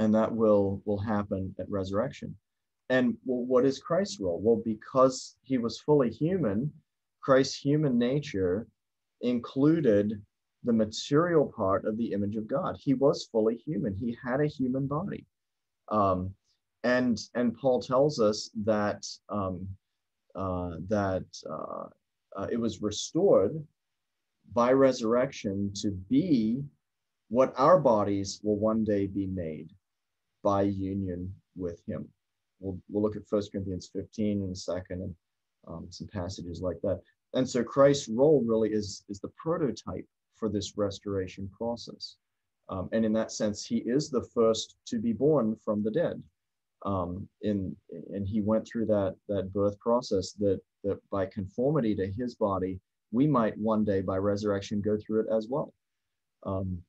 and that will will happen at resurrection. And what is Christ's role? Well, because he was fully human, Christ's human nature included the material part of the image of God. He was fully human. He had a human body. Um, and and Paul tells us that um, uh, that uh, uh, it was restored by resurrection to be what our bodies will one day be made by union with him. We'll, we'll look at 1 Corinthians 15 in a second and um, some passages like that. And so Christ's role really is, is the prototype for this restoration process. Um, and in that sense, he is the first to be born from the dead. Um, in, and he went through that, that birth process that, that by conformity to his body, we might one day by resurrection go through it as well. Um,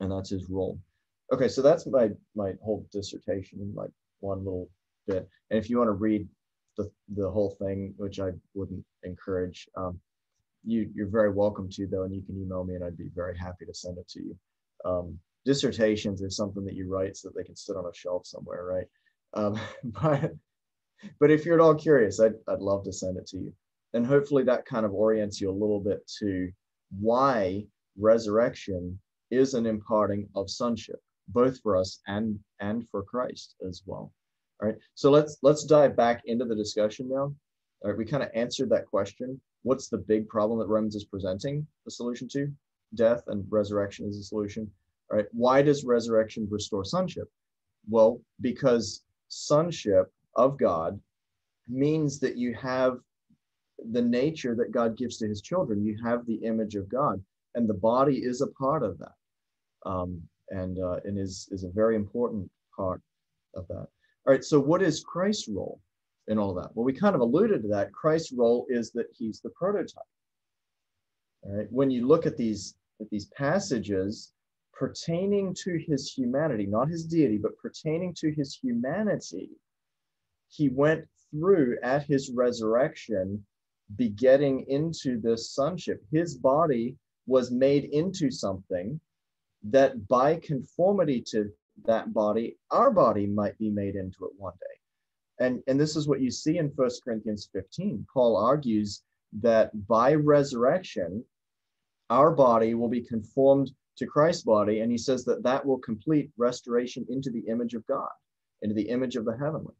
and that's his role. Okay, so that's my my whole dissertation in like one little bit. And if you want to read the the whole thing, which I wouldn't encourage, um, you you're very welcome to though, and you can email me, and I'd be very happy to send it to you. Um, dissertations are something that you write so that they can sit on a shelf somewhere, right? Um, but but if you're at all curious, I'd I'd love to send it to you and hopefully that kind of orients you a little bit to why resurrection is an imparting of sonship both for us and and for christ as well. All right so let's let's dive back into the discussion now. All right we kind of answered that question. What's the big problem that romans is presenting the solution to? Death and resurrection is a solution. All right why does resurrection restore sonship? Well because sonship of god means that you have the nature that God gives to his children. You have the image of God, and the body is a part of that. Um, and uh, and is, is a very important part of that. All right, so what is Christ's role? in all that? Well, we kind of alluded to that. Christ's role is that he's the prototype. All right. When you look at these at these passages pertaining to his humanity, not his deity, but pertaining to his humanity, he went through at his resurrection, begetting into this sonship. His body was made into something that by conformity to that body, our body might be made into it one day. And, and this is what you see in First Corinthians 15. Paul argues that by resurrection, our body will be conformed to Christ's body. And he says that that will complete restoration into the image of God, into the image of the heavenly.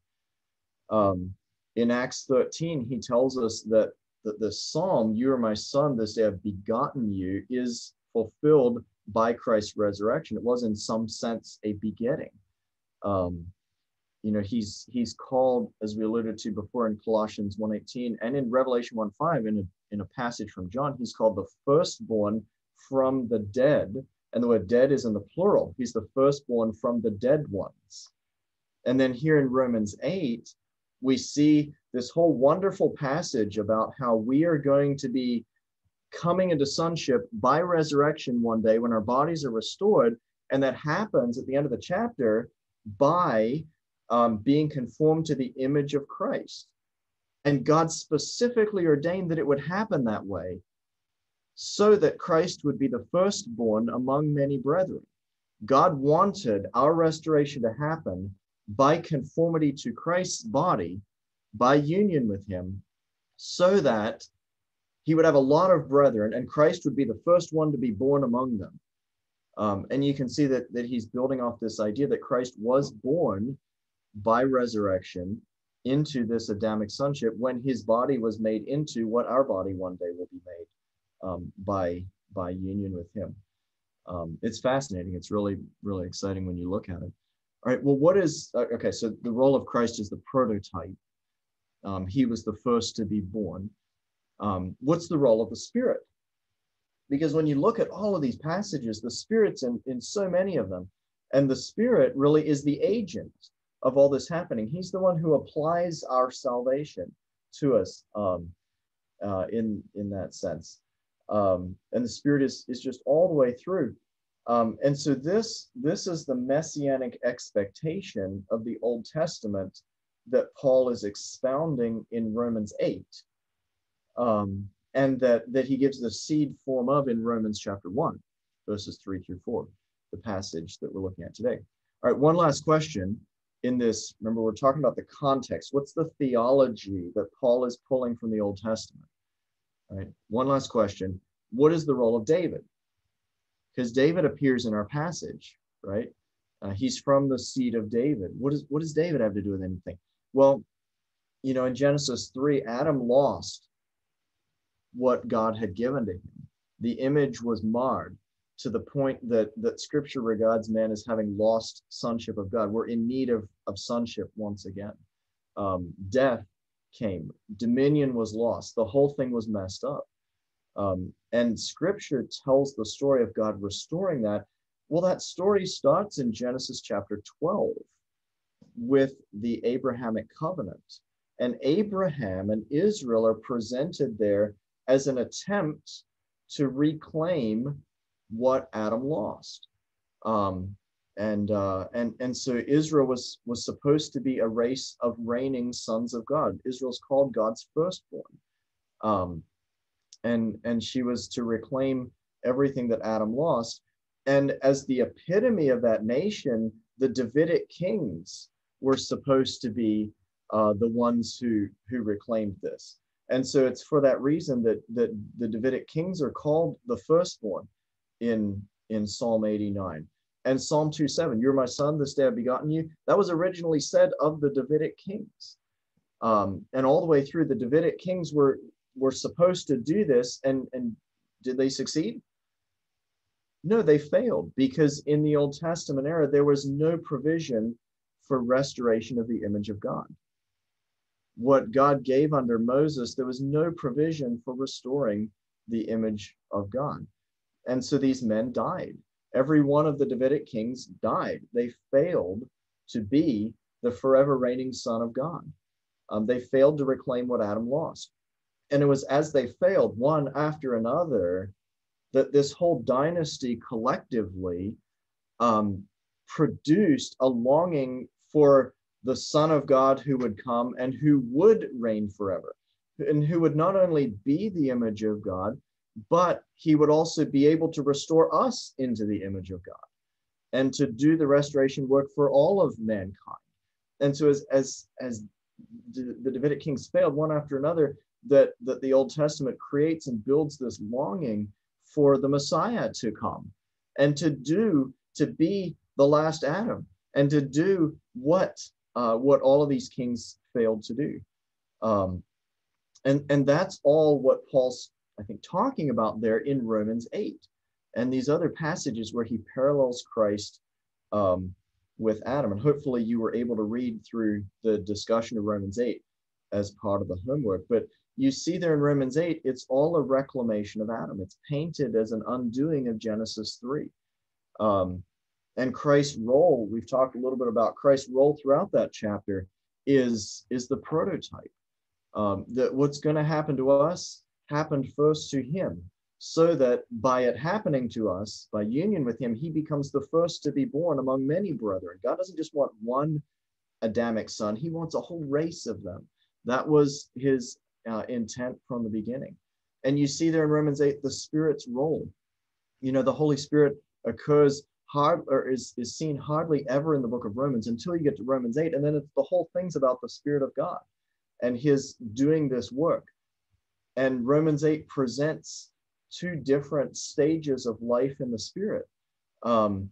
Um, in Acts 13, he tells us that, that the psalm, You are my son, this day I've begotten you, is fulfilled by Christ's resurrection. It was in some sense a begetting. Um, you know, he's he's called, as we alluded to before in Colossians 1:18 and in Revelation 1:5, in a, in a passage from John, he's called the firstborn from the dead. And the word dead is in the plural. He's the firstborn from the dead ones. And then here in Romans 8, we see this whole wonderful passage about how we are going to be coming into sonship by resurrection one day when our bodies are restored. And that happens at the end of the chapter by um, being conformed to the image of Christ. And God specifically ordained that it would happen that way so that Christ would be the firstborn among many brethren. God wanted our restoration to happen by conformity to Christ's body, by union with him, so that he would have a lot of brethren and Christ would be the first one to be born among them. Um, and you can see that, that he's building off this idea that Christ was born by resurrection into this Adamic sonship when his body was made into what our body one day will be made um, by, by union with him. Um, it's fascinating. It's really, really exciting when you look at it. All right. Well, what is uh, okay? So the role of Christ is the prototype. Um, he was the first to be born. Um, what's the role of the Spirit? Because when you look at all of these passages, the Spirit's in, in so many of them, and the Spirit really is the agent of all this happening. He's the one who applies our salvation to us um, uh, in in that sense, um, and the Spirit is is just all the way through. Um, and so this this is the messianic expectation of the Old Testament that Paul is expounding in Romans 8. Um, and that, that he gives the seed form of in Romans chapter 1, verses 3 through 4, the passage that we're looking at today. All right, one last question in this. Remember, we're talking about the context. What's the theology that Paul is pulling from the Old Testament? All right, one last question. What is the role of David? Because David appears in our passage, right? Uh, he's from the seed of David. What, is, what does David have to do with anything? Well, you know, in Genesis 3, Adam lost what God had given to him. The image was marred to the point that, that scripture regards man as having lost sonship of God. We're in need of, of sonship once again. Um, death came, dominion was lost, the whole thing was messed up. Um, and scripture tells the story of God restoring that. Well, that story starts in Genesis chapter 12 with the Abrahamic covenant. And Abraham and Israel are presented there as an attempt to reclaim what Adam lost. Um, and uh, and and so Israel was was supposed to be a race of reigning sons of God. Israel's called God's firstborn. Um, and and she was to reclaim everything that Adam lost. And as the epitome of that nation, the Davidic kings were supposed to be uh, the ones who who reclaimed this. And so it's for that reason that that the Davidic kings are called the firstborn in in Psalm 89. And Psalm 2:7, you're my son, this day I've begotten you. That was originally said of the Davidic kings. Um, and all the way through, the Davidic kings were were supposed to do this and and did they succeed? No they failed because in the old testament era there was no provision for restoration of the image of god. What god gave under moses there was no provision for restoring the image of god. And so these men died. Every one of the davidic kings died. They failed to be the forever reigning son of god. Um, they failed to reclaim what Adam lost. And it was as they failed, one after another, that this whole dynasty collectively um, produced a longing for the Son of God who would come and who would reign forever, and who would not only be the image of God, but he would also be able to restore us into the image of God and to do the restoration work for all of mankind. And so as as as the Davidic kings failed one after another, that that the Old Testament creates and builds this longing for the Messiah to come and to do to be the last Adam and to do what uh, what all of these kings failed to do. Um, and and that's all what Paul's I think talking about there in Romans 8 and these other passages where he parallels Christ um, with Adam. And hopefully you were able to read through the discussion of Romans 8 as part of the homework. But you see there in Romans 8, it's all a reclamation of Adam. It's painted as an undoing of Genesis 3. Um, and Christ's role, we've talked a little bit about Christ's role throughout that chapter, is, is the prototype. Um, that what's going to happen to us happened first to him so that by it happening to us, by union with him, he becomes the first to be born among many brethren. God doesn't just want one Adamic son, he wants a whole race of them. That was his uh, intent from the beginning. And you see there in Romans 8 the Spirit's role. You know, the Holy Spirit occurs hard or is, is seen hardly ever in the book of Romans until you get to Romans 8. And then it's the whole thing's about the Spirit of God and his doing this work. And Romans 8 presents two different stages of life in the spirit. Um,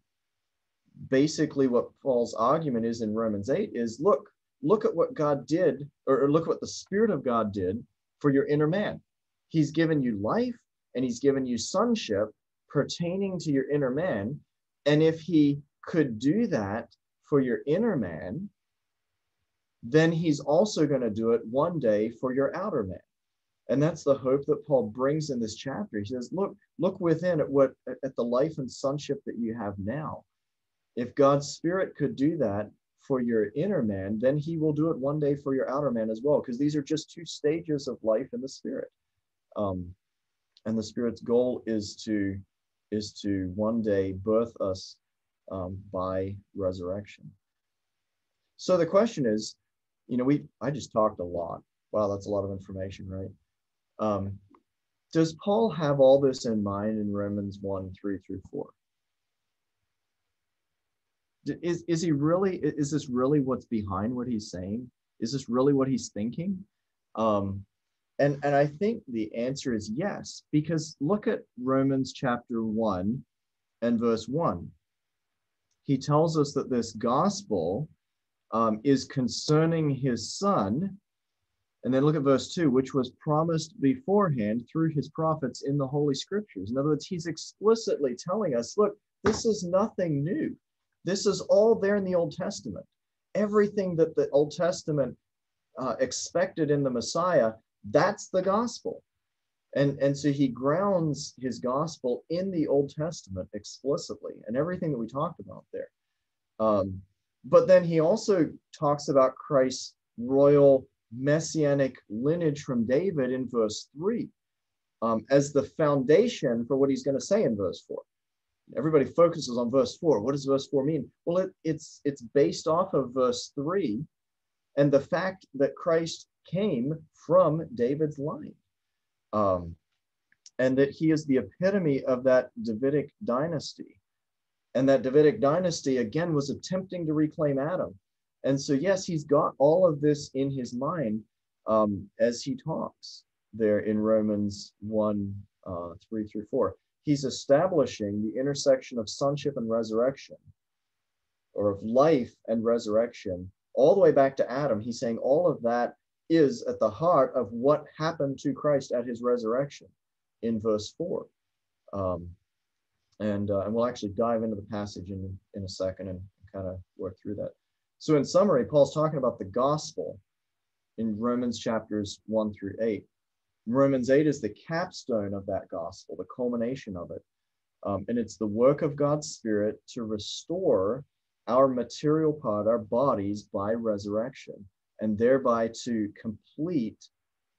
basically, what Paul's argument is in Romans 8 is look, look at what God did, or, or look at what the Spirit of God did for your inner man. He's given you life and he's given you sonship pertaining to your inner man. And if he could do that for your inner man, then he's also going to do it one day for your outer man. And that's the hope that Paul brings in this chapter. He says, look, look within at what at the life and sonship that you have now. If God's spirit could do that for your inner man, then he will do it one day for your outer man as well, because these are just two stages of life in the spirit. Um, and the spirit's goal is to is to one day birth us um, by resurrection. So the question is, you know, we I just talked a lot. Wow, that's a lot of information, right? Um, does Paul have all this in mind in Romans 1 3 through 4? Is, is he really, is this really what's behind what he's saying? Is this really what he's thinking? Um, and, and I think the answer is yes, because look at Romans chapter 1 and verse 1. He tells us that this gospel um, is concerning his son and then look at verse 2, which was promised beforehand through his prophets in the Holy Scriptures. In other words, he's explicitly telling us look, this is nothing new. This is all there in the Old Testament. Everything that the Old Testament uh, expected in the Messiah, that's the gospel. And, and so he grounds his gospel in the Old Testament explicitly and everything that we talked about there. Um, but then he also talks about Christ's royal messianic lineage from David in verse 3 um, as the foundation for what he's going to say in verse 4. Everybody focuses on verse 4. What does verse 4 mean? Well, it, it's, it's based off of verse 3 and the fact that Christ came from David's line. Um, and that he is the epitome of that Davidic dynasty. And that Davidic dynasty, again, was attempting to reclaim Adam and so, yes, he's got all of this in his mind um, as he talks there in Romans 1 uh, 3 through 4. He's establishing the intersection of sonship and resurrection, or of life and resurrection, all the way back to Adam. He's saying all of that is at the heart of what happened to Christ at his resurrection in verse 4. Um, and, uh, and we'll actually dive into the passage in, in a second and kind of work through that. So in summary, Paul's talking about the gospel in Romans chapters 1 through 8. Romans 8 is the capstone of that gospel, the culmination of it. Um, and it's the work of God's Spirit to restore our material part, our bodies, by resurrection. and thereby to complete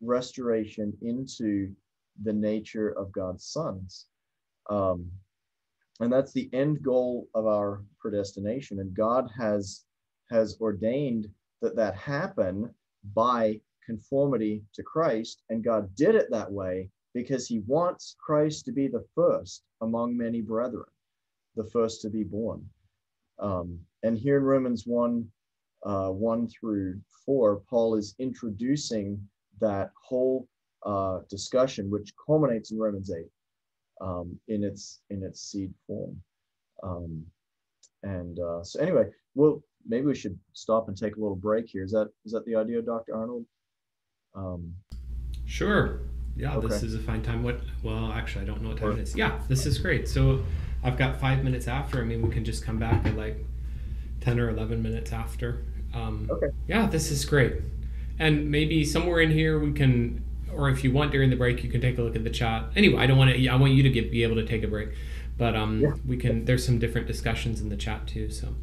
restoration into the nature of God's sons. Um, and that's the end goal of our predestination. And God has has ordained that that happen by conformity to Christ, and God did it that way because He wants Christ to be the first among many brethren, the first to be born. Um, and here in Romans 1 uh, 1 through 4, Paul is introducing that whole uh, discussion, which culminates in Romans 8 um, in its in its seed form. Um, and uh, so, anyway, well, maybe we should stop and take a little break here. Is that is that the idea, Dr. Arnold? Um, sure. Yeah, okay. this is a fine time. What? Well, actually, I don't know what time or, it is. Yeah, this is great. So, I've got five minutes after. I mean, we can just come back at like ten or eleven minutes after. Um, okay. Yeah, this is great. And maybe somewhere in here we can or if you want during the break, you can take a look at the chat. Anyway, I don't want to. I want you to get be able to take a break, but um, yeah. we can. There's some different discussions in the chat too. So,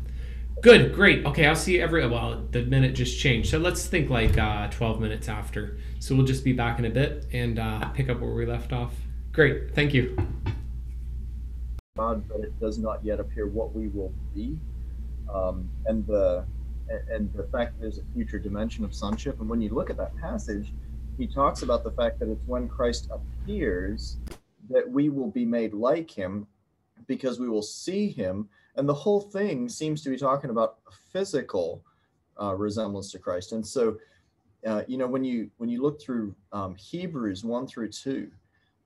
good, great. Okay, I'll see you every. Well, the minute just changed, so let's think like uh, 12 minutes after. So we'll just be back in a bit and uh, pick up where we left off. Great, thank you. God, but it does not yet appear what we will be, um, and the and the fact that there's a future dimension of sonship. And when you look at that passage he talks about the fact that it's when Christ appears that we will be made like him because we will see him. And the whole thing seems to be talking about physical uh, resemblance to Christ. And so, uh, you know, when you when you look through um, Hebrews one through two,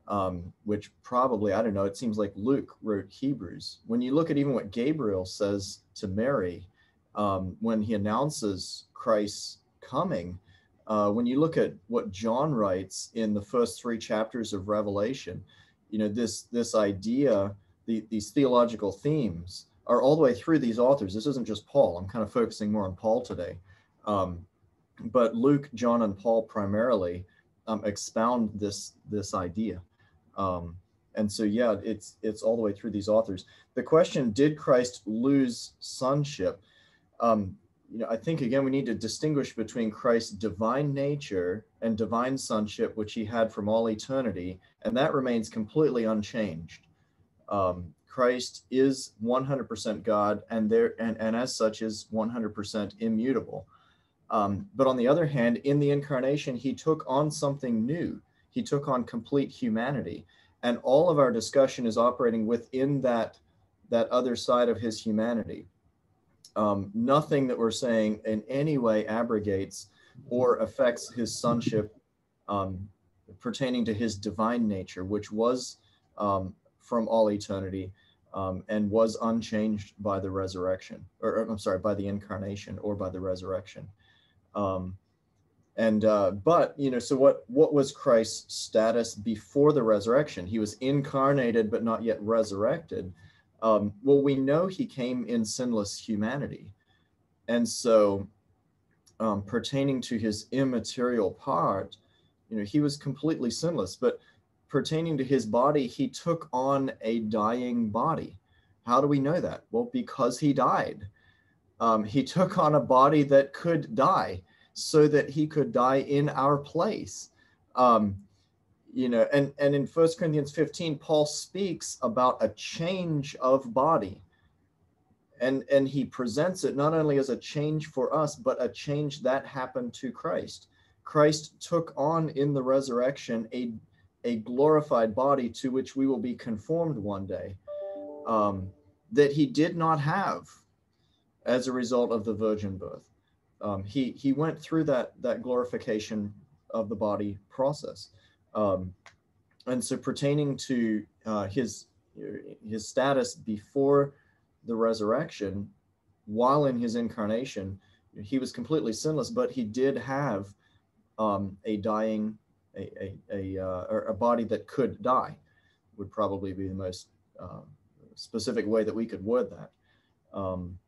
um, which probably I don't know, it seems like Luke wrote Hebrews. When you look at even what Gabriel says to Mary um, when he announces Christ's coming, uh, when you look at what John writes in the first three chapters of Revelation, you know this this idea, the, these theological themes are all the way through these authors. This isn't just Paul. I'm kind of focusing more on Paul today, um, but Luke, John, and Paul primarily um, expound this this idea. Um, and so yeah, it's it's all the way through these authors. The question: Did Christ lose sonship? Um, you know, I think again we need to distinguish between Christ's divine nature and divine sonship, which he had from all eternity, and that remains completely unchanged. Um, Christ is 100% God, and there and, and as such is 100% immutable. Um, but on the other hand, in the incarnation, he took on something new. He took on complete humanity, and all of our discussion is operating within that that other side of his humanity um, nothing that we're saying in any way abrogates or affects his sonship um, pertaining to his divine nature, which was um, from all eternity um, and was unchanged by the resurrection, or, I'm sorry, by the incarnation or by the resurrection. Um, and uh, but you know, so what? What was Christ's status before the resurrection? He was incarnated but not yet resurrected. Um, well, we know he came in sinless humanity. And so, um, pertaining to his immaterial part, you know, he was completely sinless. But pertaining to his body, he took on a dying body. How do we know that? Well, because he died. Um, he took on a body that could die so that he could die in our place. Um, you know and and in first corinthians 15 paul speaks about a change of body and and he presents it not only as a change for us but a change that happened to christ christ took on in the resurrection a a glorified body to which we will be conformed one day um, that he did not have as a result of the virgin birth. Um, he he went through that that glorification of the body process. Um, and so pertaining to uh, his his status before the resurrection, while in his incarnation, he was completely sinless, but he did have um, a dying, a a a, uh, a, body that could die, would probably be the most uh, specific way that we could word that. Um,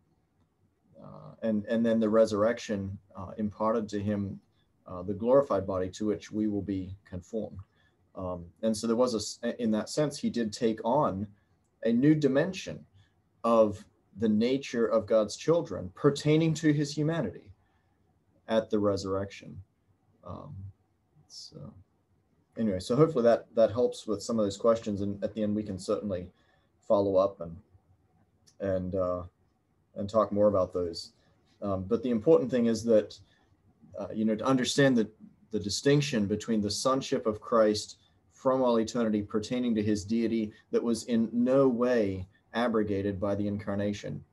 uh, and and then the resurrection uh, imparted to him uh, the glorified body to which we will be conformed. Um, and so there was a, in that sense, he did take on a new dimension of the nature of God's children pertaining to his humanity. at the resurrection. Um, so anyway, so hopefully that that helps with some of those questions, and at the end we can certainly follow up and and uh, and talk more about those. Um, but the important thing is that uh, you know to understand that the distinction between the sonship of Christ from all eternity pertaining to his deity that was in no way abrogated by the incarnation.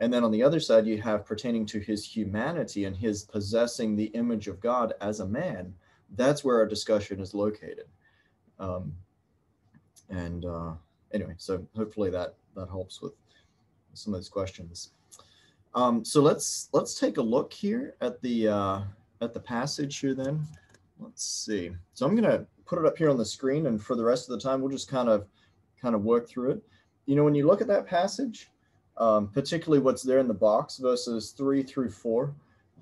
And then on the other side, you have pertaining to his humanity and his possessing the image of God as a man. That's where our discussion is located. Um, and uh, anyway, so hopefully that that helps with some of those questions. Um, so let's let's take a look here at the uh, at the passage here. Then let's see. So I'm gonna put it up here on the screen, and for the rest of the time, we'll just kind of kind of work through it. You know, when you look at that passage, um, particularly what's there in the box, verses three through four,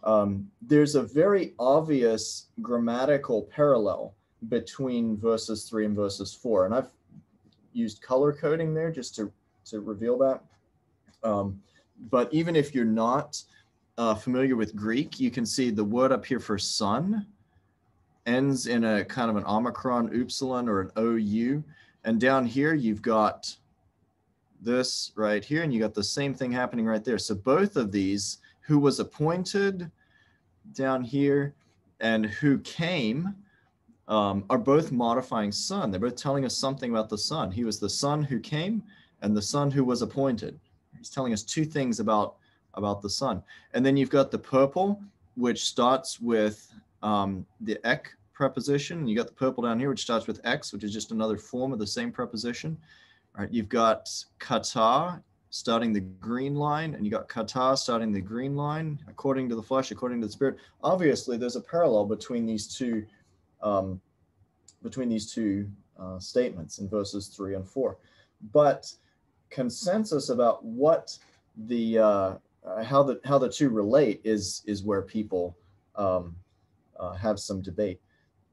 um, there's a very obvious grammatical parallel between verses three and verses four, and I've used color coding there just to to reveal that. Um, but even if you're not uh, familiar with Greek, you can see the word up here for son ends in a kind of an omicron upsilon or an OU. And down here, you've got this right here, and you got the same thing happening right there. So both of these, who was appointed down here and who came, um, are both modifying son. They're both telling us something about the son. He was the son who came and the son who was appointed. He's telling us two things about about the son. And then you've got the purple, which starts with um, the ek preposition. You got the purple down here, which starts with ex, which is just another form of the same preposition. All right, you've got kata starting the green line, and you got kata starting the green line, according to the flesh, according to the spirit. Obviously, there's a parallel between these two, um, between these two uh, statements in verses three and four. But consensus about what the uh, how the how the two relate is is where people um, uh, have some debate.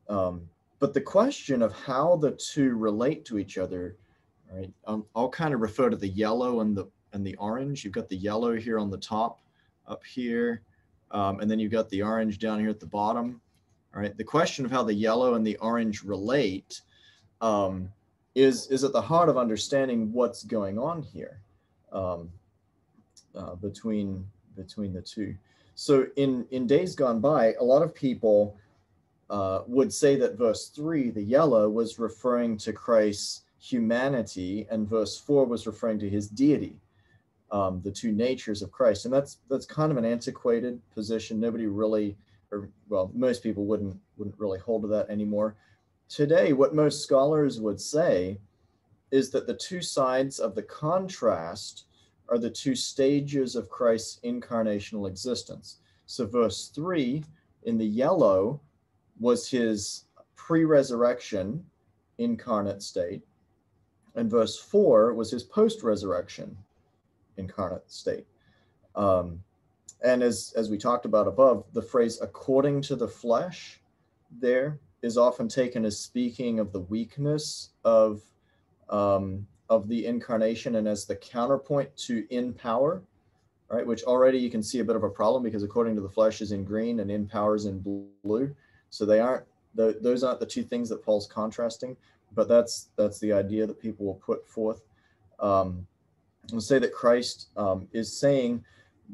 Um, but the question of how the two relate to each other, right? Um, I'll kind of refer to the yellow and the and the orange. You've got the yellow here on the top, up here, um, and then you've got the orange down here at the bottom. All right. The question of how the yellow and the orange relate um, is is at the heart of understanding what's going on here um, uh, between between the two. So in in days gone by, a lot of people uh, would say that verse three, the yellow, was referring to Christ's humanity, and verse four was referring to his deity, um, the two natures of Christ. And that's that's kind of an antiquated position. Nobody really, or well, most people wouldn't wouldn't really hold to that anymore. Today, what most scholars would say is that the two sides of the contrast are the two stages of Christ's incarnational existence. So, verse 3 in the yellow was his pre resurrection incarnate state, and verse 4 was his post resurrection incarnate state. Um, and as, as we talked about above, the phrase according to the flesh there is often taken as speaking of the weakness of um, of the incarnation and as the counterpoint to in power, right? Which already you can see a bit of a problem because according to the flesh is in green and in power is in blue, so they aren't those aren't the two things that Paul's contrasting, but that's that's the idea that people will put forth. Um, and say that Christ um, is saying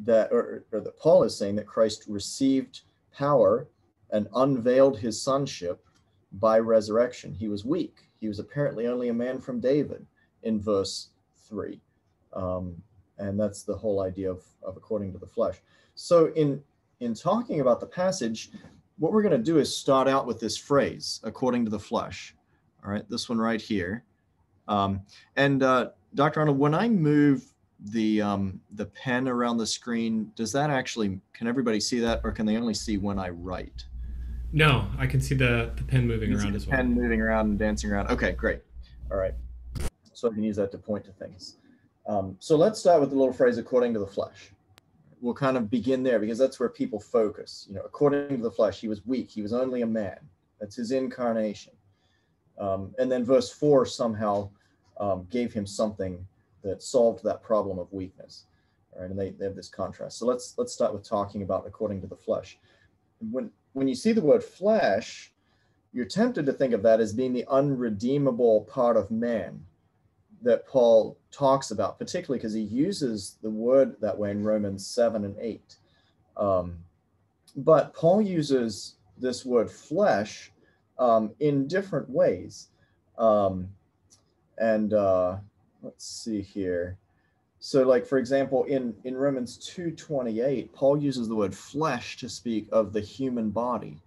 that, or, or that Paul is saying that Christ received power and unveiled his sonship by resurrection. He was weak. He was apparently only a man from David in verse 3. Um, and that's the whole idea of, of according to the flesh. So, in, in talking about the passage, what we're going to do is start out with this phrase, according to the flesh. All right, this one right here. Um, and uh, Dr. Arnold, when I move the um, the pen around the screen, does that actually, can everybody see that or can they only see when I write? No, I can see the, the pen moving around as well. Pen moving around and dancing around. Okay, great. All right. So I can use that to point to things. Um, so let's start with the little phrase according to the flesh. We'll kind of begin there because that's where people focus. You know, according to the flesh, he was weak. He was only a man. That's his incarnation. Um, and then verse four somehow um, gave him something that solved that problem of weakness. All right, and they, they have this contrast. So let's let's start with talking about according to the flesh when when you see the word flesh, you're tempted to think of that as being the unredeemable part of man that Paul talks about, particularly because he uses the word that way in Romans 7 and 8. Um, but Paul uses this word flesh um, in different ways. Um, and uh, let's see here. So, like for example, in in Romans two twenty eight, Paul uses the word flesh to speak of the human body.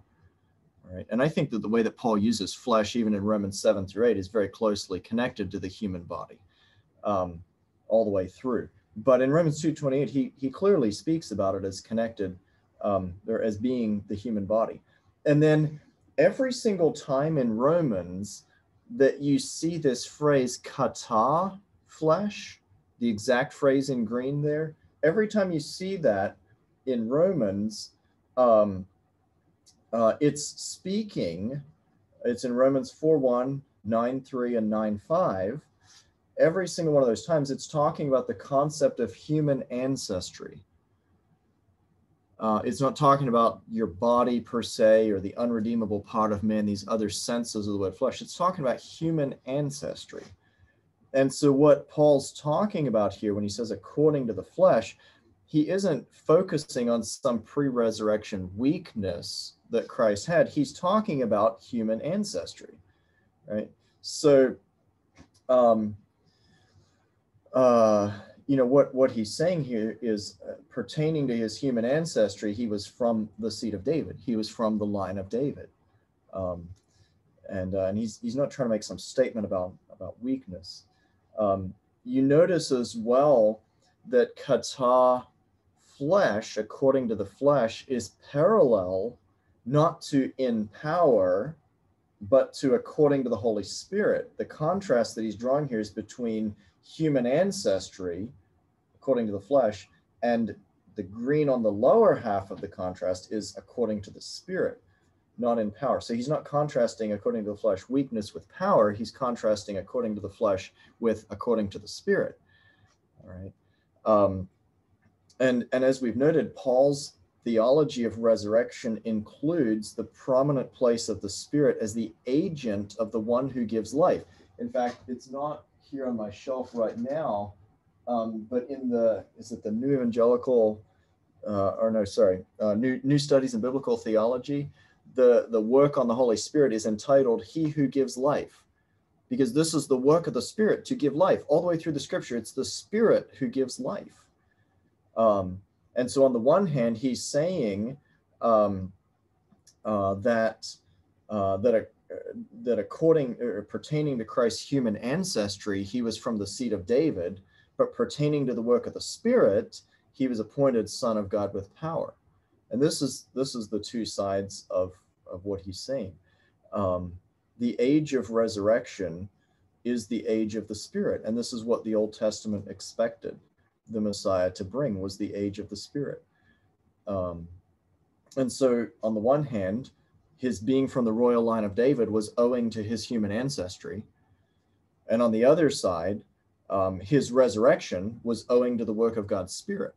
Right, and I think that the way that Paul uses flesh, even in Romans seven through eight, is very closely connected to the human body, um, all the way through. But in Romans two twenty eight, he he clearly speaks about it as connected, um, or as being the human body. And then every single time in Romans that you see this phrase kata flesh, the exact phrase in green there, every time you see that in Romans, um, uh, it's speaking, it's in Romans 4 1, 9 3, and 9 5. Every single one of those times, it's talking about the concept of human ancestry. Uh, it's not talking about your body per se or the unredeemable part of man, these other senses of the word flesh. It's talking about human ancestry. And so, what Paul's talking about here when he says according to the flesh, he isn't focusing on some pre resurrection weakness that Christ had. He's talking about human ancestry, right? So, um, uh, you know what what he's saying here is uh, pertaining to his human ancestry he was from the seed of david. He was from the line of david. Um, and uh, and he's he's not trying to make some statement about about weakness. Um, you notice as well that kata flesh according to the flesh is parallel not to in power but to according to the holy spirit. The contrast that he's drawing here is between human ancestry, according to the flesh, and the green on the lower half of the contrast is according to the spirit, not in power. So he's not contrasting according to the flesh weakness with power. He's contrasting according to the flesh with according to the spirit. All right. Um, and, and as we've noted, Paul's theology of resurrection includes the prominent place of the spirit as the agent of the one who gives life. In fact, it's not here on my shelf right now. Um, but in the is it the New Evangelical uh, or no, sorry, uh, New New Studies in Biblical Theology, the the work on the Holy Spirit is entitled "He Who Gives Life," because this is the work of the Spirit to give life all the way through the Scripture. It's the Spirit who gives life. Um, and so, on the one hand, he's saying um, uh, that uh, that a that according or pertaining to Christ's human ancestry, he was from the seed of David, but pertaining to the work of the Spirit, he was appointed Son of God with power. And this is this is the two sides of of what he's saying. Um, the age of resurrection is the age of the Spirit, and this is what the Old Testament expected the Messiah to bring was the age of the Spirit. Um, and so, on the one hand, his being from the royal line of David was owing to his human ancestry. And on the other side, um, his resurrection was owing to the work of God's Spirit.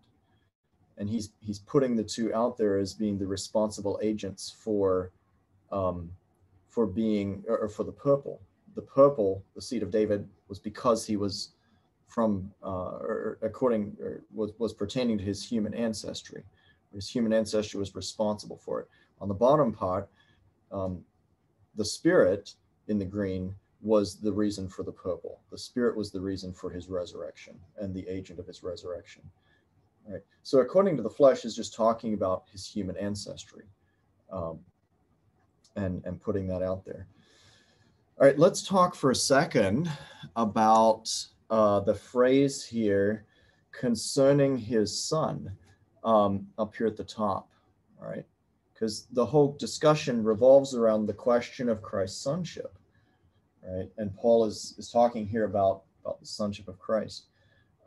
And he's he's putting the two out there as being the responsible agents for um, for being or for the purple. The purple, the seed of David, was because he was from uh, or according or was was pertaining to his human ancestry. His human ancestry was responsible for it. On the bottom part, um, the spirit in the green was the reason for the purple. The spirit was the reason for his resurrection and the agent of his resurrection. Right. So according to the flesh is just talking about his human ancestry, um, and and putting that out there. All right, let's talk for a second about uh, the phrase here concerning his son um, up here at the top. All right because the whole discussion revolves around the question of Christ's sonship, right? And Paul is is talking here about about the sonship of Christ.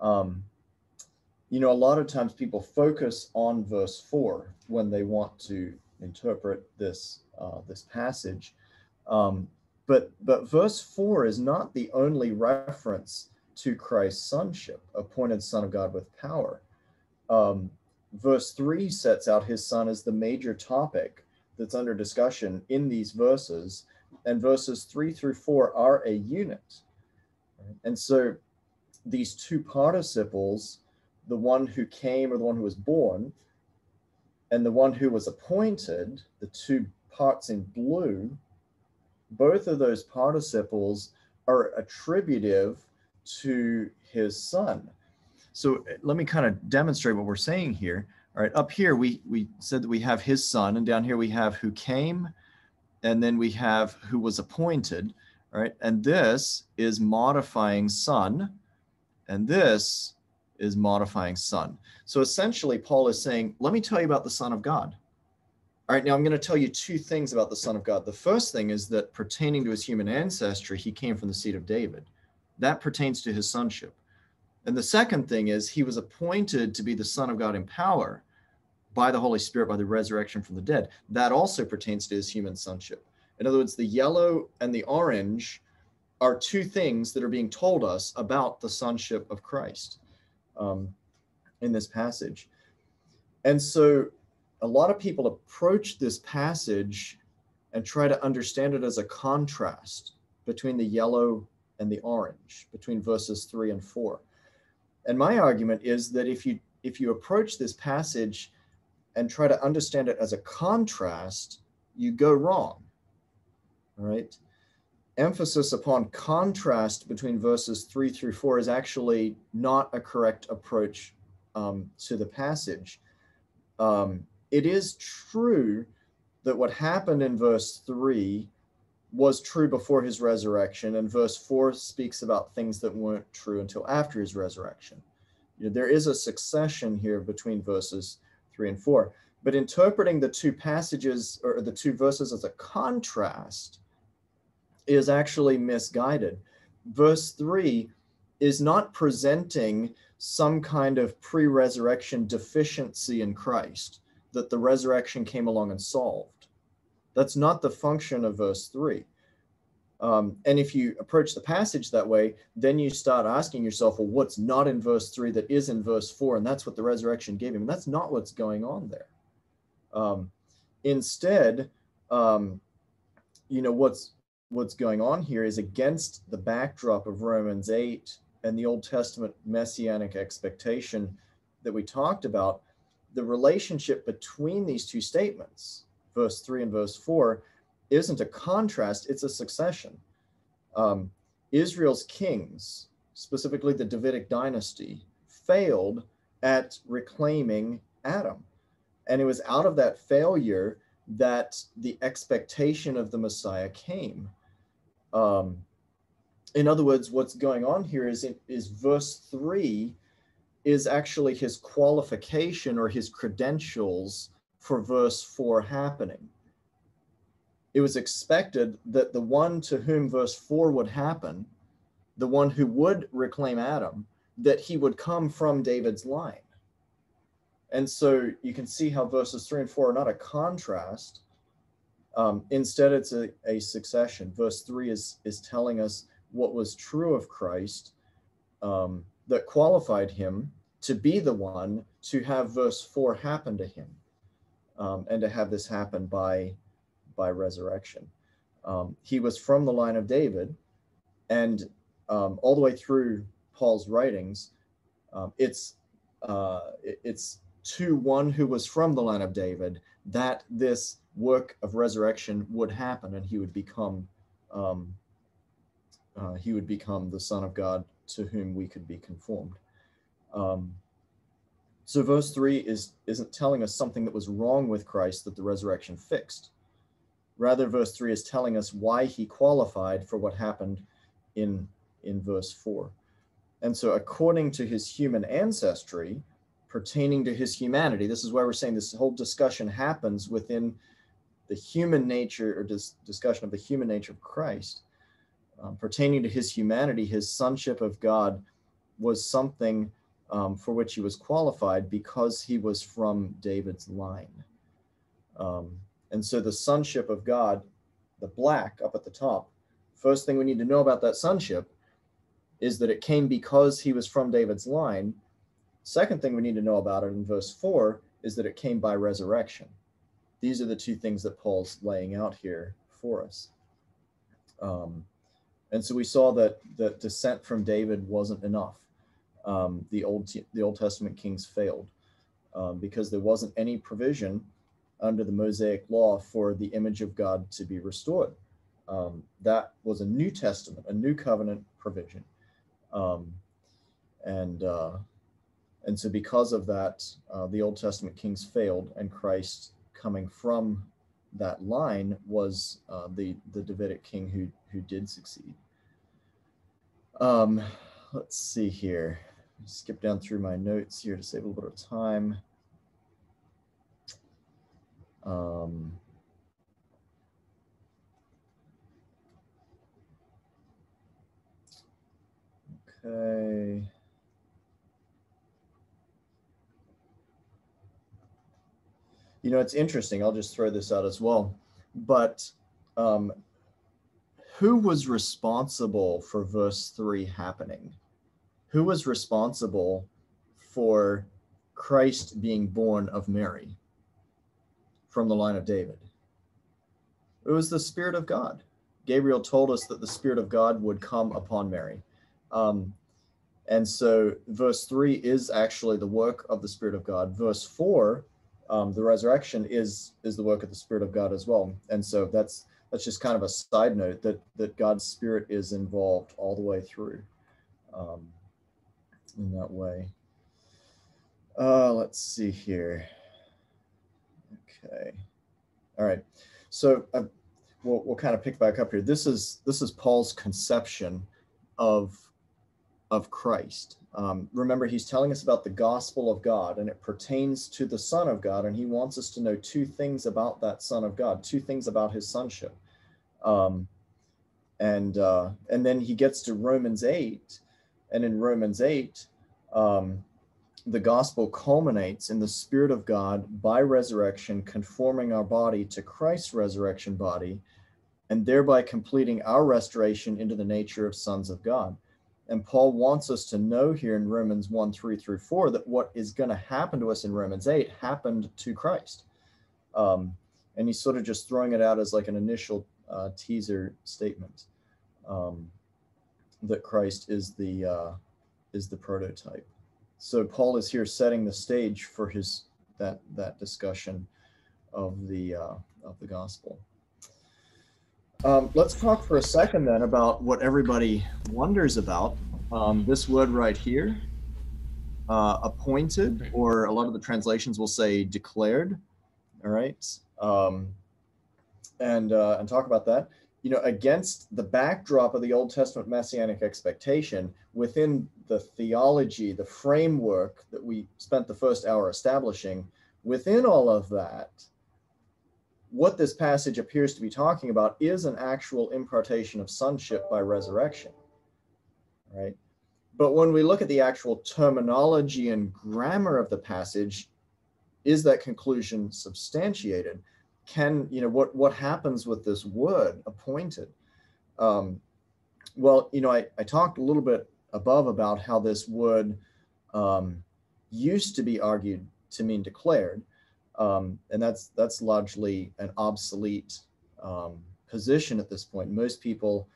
Um, you know, a lot of times people focus on verse four when they want to interpret this uh, this passage, um, but but verse four is not the only reference to Christ's sonship, appointed Son of God with power. Um, verse 3 sets out his son as the major topic that's under discussion in these verses, and verses three through four are a unit. And so these two participles, the one who came or the one who was born, and the one who was appointed, the two parts in blue, both of those participles are attributive to his son. So uh, let me kind of demonstrate what we're saying here. All right, up here we we said that we have his son, and down here we have who came, and then we have who was appointed. All right, and this is modifying son, and this is modifying son. So essentially, Paul is saying, let me tell you about the Son of God. All right, now I'm going to tell you two things about the Son of God. The first thing is that pertaining to his human ancestry, he came from the seed of David. That pertains to his sonship. And the second thing is he was appointed to be the Son of God in power by the Holy Spirit by the resurrection from the dead. That also pertains to his human sonship. In other words, the yellow and the orange are two things that are being told us about the sonship of Christ um, in this passage. And so a lot of people approach this passage and try to understand it as a contrast between the yellow and the orange, between verses three and four. And my argument is that if you if you approach this passage and try to understand it as a contrast, you go wrong. All right. Emphasis upon contrast between verses three through four is actually not a correct approach um, to the passage. Um, it is true that what happened in verse three was true before his resurrection, and verse four speaks about things that weren't true until after his resurrection. You know, there is a succession here between verses three and four. But interpreting the two passages or the two verses as a contrast is actually misguided. Verse three is not presenting some kind of pre resurrection deficiency in Christ that the resurrection came along and solved. That's not the function of verse three. Um, and if you approach the passage that way, then you start asking yourself, well, what's not in verse three that is in verse four? And that's what the resurrection gave him. And that's not what's going on there. Um, instead, um, you know, what's what's going on here is against the backdrop of Romans 8 and the Old Testament messianic expectation that we talked about, the relationship between these two statements, verse 3 and verse 4, isn't a contrast, it's a succession. Um, Israel's kings, specifically the Davidic dynasty, failed at reclaiming Adam. And it was out of that failure that the expectation of the Messiah came. Um, in other words, what's going on here is, is verse three is actually his qualification or his credentials for verse four happening it was expected that the one to whom verse 4 would happen, the one who would reclaim Adam, that he would come from David's line. And so you can see how verses 3 and 4 are not a contrast. Um, instead, it's a, a succession. Verse 3 is, is telling us what was true of Christ um, that qualified him to be the one to have verse 4 happen to him um, and to have this happen by by resurrection. Um, he was from the line of David, and um, all the way through Paul's writings, um, it's uh, it's to one who was from the line of David that this work of resurrection would happen, and he would become um, uh, he would become the Son of God to whom we could be conformed. Um, so verse three is isn't telling us something that was wrong with Christ that the resurrection fixed. Rather, verse 3 is telling us why he qualified for what happened in, in verse 4. And so, according to his human ancestry, pertaining to his humanity, this is why we're saying this whole discussion happens within the human nature or dis- discussion of the human nature of Christ. Um, pertaining to his humanity, his sonship of God was something um, for which he was qualified because he was from David's line. Um, and so the sonship of God, the black up at the top, first thing we need to know about that sonship is that it came because he was from David's line. Second thing we need to know about it in verse 4 is that it came by resurrection. these are the two things that Paul's laying out here for us. Um, and so we saw that the descent from David wasn't enough. Um, the old the Old Testament kings failed um, because there wasn't any provision under the Mosaic law for the image of God to be restored. Um, that was a New Testament, a new covenant provision, um, and uh, and so because of that, uh, the Old Testament kings failed, and Christ coming from that line was uh, the the Davidic king who who did succeed. Um, let's see here. Skip down through my notes here to save a little bit of time. Um, okay. You know, it's interesting. I'll just throw this out as well. But um, who was responsible for verse 3 happening? Who was responsible for Christ being born of Mary from the line of David? It was the Spirit of God. Gabriel told us that the Spirit of God would come upon Mary. Um, and so verse 3 is actually the work of the Spirit of God. Verse 4 um, the resurrection is is the work of the Spirit of God as well. And so that's that's just kind of a side note that that God's Spirit is involved all the way through um, in that way. Uh, let's see here. Okay, all right. So uh, we'll we'll kind of pick back up here. This is this is Paul's conception of of Christ um, remember, he's telling us about the gospel of God, and it pertains to the Son of God, and he wants us to know two things about that Son of God, two things about his sonship. Um, and uh, and then he gets to Romans eight, and in Romans eight, um, the gospel culminates in the Spirit of God by resurrection, conforming our body to Christ's resurrection body, and thereby completing our restoration into the nature of sons of God. And Paul wants us to know here in Romans 1 3 through 4 that what is going to happen to us in Romans 8 happened to Christ. Um, and he's sort of just throwing it out as like an initial uh, teaser statement um, that Christ is the uh, is the prototype. So Paul is here setting the stage for his that that discussion of the uh, of the gospel. Um, let's talk for a second then about what everybody wonders about. Um, this word right here, uh, appointed, or a lot of the translations will say declared. All right, um, and uh, and talk about that. You know, against the backdrop of the Old Testament messianic expectation, within the theology, the framework that we spent the first hour establishing, within all of that, what this passage appears to be talking about is an actual impartation of sonship by resurrection, right? But when we look at the actual terminology and grammar of the passage, is that conclusion substantiated? Can, you know, what, what happens with this word appointed? Um, well, you know, I, I talked a little bit above about how this word um, used to be argued to mean declared um, and that's that's largely an obsolete um, position at this point. Most people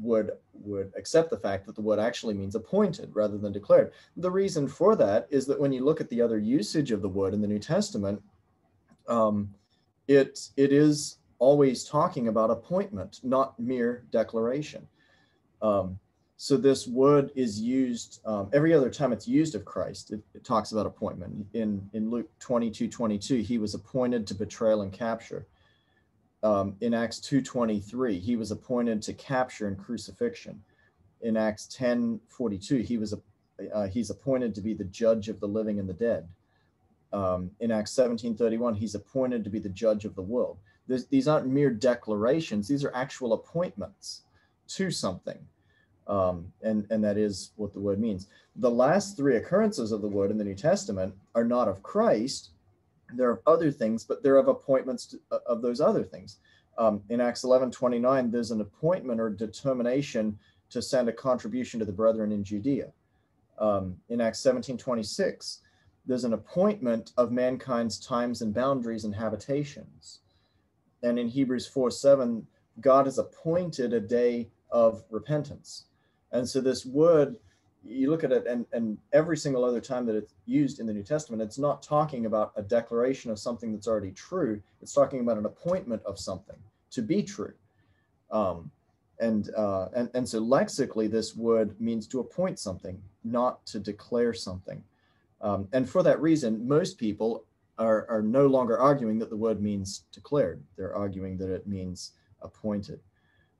would would accept the fact that the word actually means appointed rather than declared. The reason for that is that when you look at the other usage of the word in the New Testament, um, it it is always talking about appointment, not mere declaration. Um, so this word is used um, every other time it's used of Christ. It, it, talks about appointment. In in Luke 22, 22, he was appointed to betrayal and capture. Um, in Acts 2:23, he was appointed to capture and crucifixion. In Acts 10, 42, he was uh, he's appointed to be the judge of the living and the dead. Um, in Acts 17:31, he's appointed to be the judge of the world. These aren't mere declarations; these are actual appointments to something um, and, and that is what the word means. The last three occurrences of the word in the New Testament are not of Christ, they're of other things, but they're of appointments to, uh, of those other things. Um, in Acts 11 29, there's an appointment or determination to send a contribution to the brethren in Judea. Um, in Acts 17 26, there's an appointment of mankind's times and boundaries and habitations. And in Hebrews 4 7, God has appointed a day of repentance. And so this word, you look at it, and, and every single other time that it's used in the New Testament, it's not talking about a declaration of something that's already true. It's talking about an appointment of something to be true. Um, and, uh, and, and so lexically, this word means to appoint something, not to declare something. Um, and for that reason, most people are, are no longer arguing that the word means declared. They're arguing that it means appointed.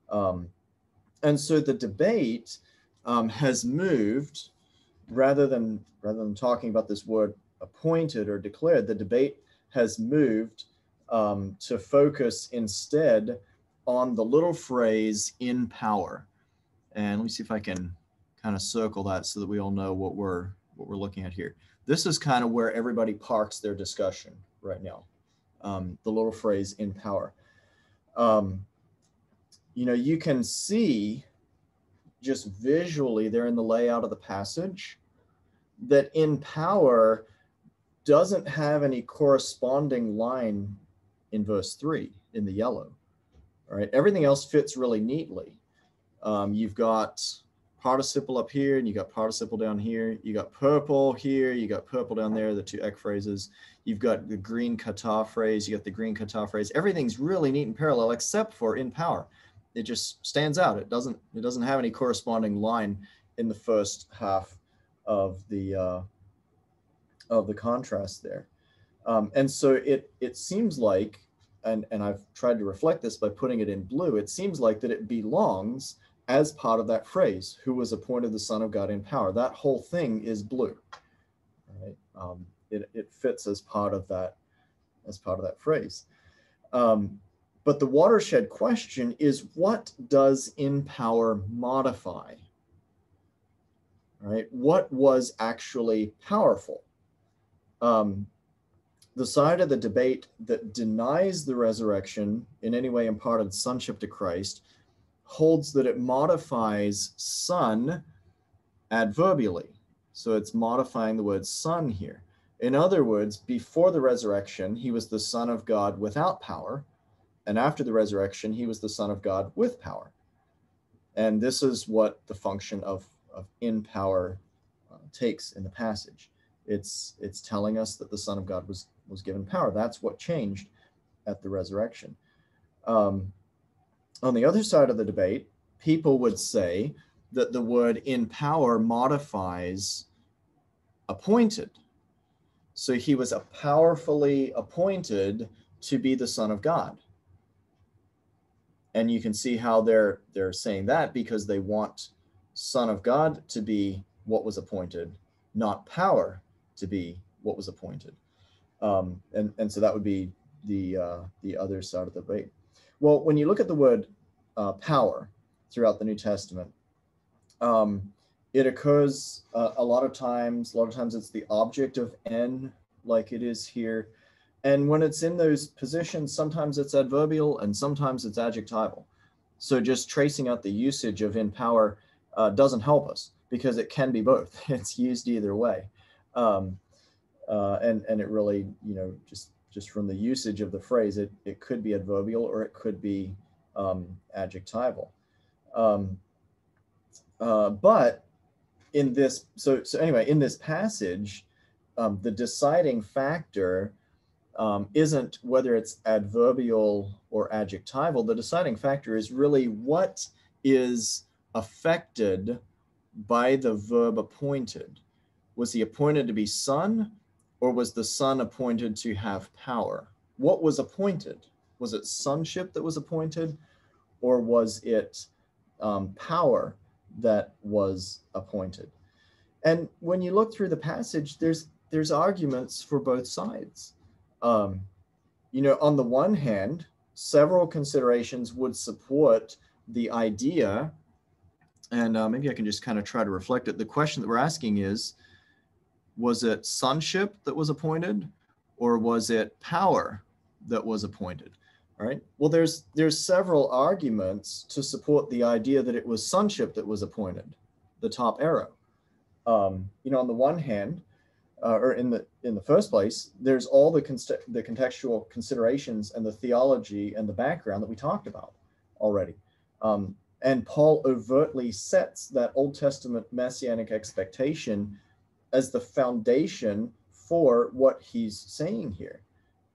Um, and so the debate um, has moved rather than rather than talking about this word appointed or declared, the debate has moved um, to focus instead on the little phrase in power. And let me see if I can kind of circle that so that we all know what we're what we're looking at here. This is kind of where everybody parks their discussion right now. Um, the little phrase in power. Um, you know, you can see just visually there in the layout of the passage that in power doesn't have any corresponding line in verse three in the yellow. All right, everything else fits really neatly. Um, you've got participle up here and you got participle down here. You got purple here, you got purple down there, the two ekphrases. You've got the green kata phrase, you got the green kata phrase. Everything's really neat and parallel except for in power. It just stands out. It doesn't it doesn't have any corresponding line in the first half of the uh, of the contrast there. Um, and so it it seems like and, and I've tried to reflect this by putting it in blue, it seems like that it belongs as part of that phrase, who was appointed the Son of God in power. That whole thing is blue. Right? Um, it, it fits as part of that, as part of that phrase. Um, but the watershed question is what does in power modify? Right? What was actually powerful? Um, the side of the debate that denies the resurrection in any way imparted sonship to Christ holds that it modifies son adverbially. So it's modifying the word son here. In other words, before the resurrection, he was the Son of God without power. And after the resurrection, he was the Son of God with power. And this is what the function of, of in power uh, takes in the passage. It's, it's telling us that the Son of God was, was given power. That's what changed at the resurrection. Um, on the other side of the debate, people would say that the word in power modifies appointed. So he was a powerfully appointed to be the son of God. And you can see how they're they're saying that because they want son of God to be what was appointed, not power to be what was appointed. Um, and, and so that would be the uh, the other side of the debate. Well, when you look at the word uh, power throughout the New Testament, um, it occurs uh, a lot of times. A lot of times it's the object of en, like it is here. And when it's in those positions, sometimes it's adverbial and sometimes it's adjectival. So just tracing out the usage of in power uh, doesn't help us because it can be both. It's used either way. Um, uh, and, and it really, you know, just just from the usage of the phrase, it, it could be adverbial or it could be um, adjectival. Um, uh, but in this, so, so anyway, in this passage, um, the deciding factor um, isn't whether it's adverbial or adjectival. The deciding factor is really what is affected by the verb appointed. Was he appointed to be son or was the son appointed to have power? What was appointed? Was it sonship that was appointed, or was it um, power that was appointed? And when you look through the passage, there's there's arguments for both sides. Um, you know, on the one hand, several considerations would support the idea, and uh, maybe I can just kind of try to reflect it. The question that we're asking is was it sonship that was appointed or was it power that was appointed? All right. Well there's there's several arguments to support the idea that it was sonship that was appointed the top arrow. Um, you know on the one hand uh, or in the in the first place, there's all the the contextual considerations and the theology and the background that we talked about already. Um, and Paul overtly sets that Old Testament messianic expectation as the foundation for what he's saying here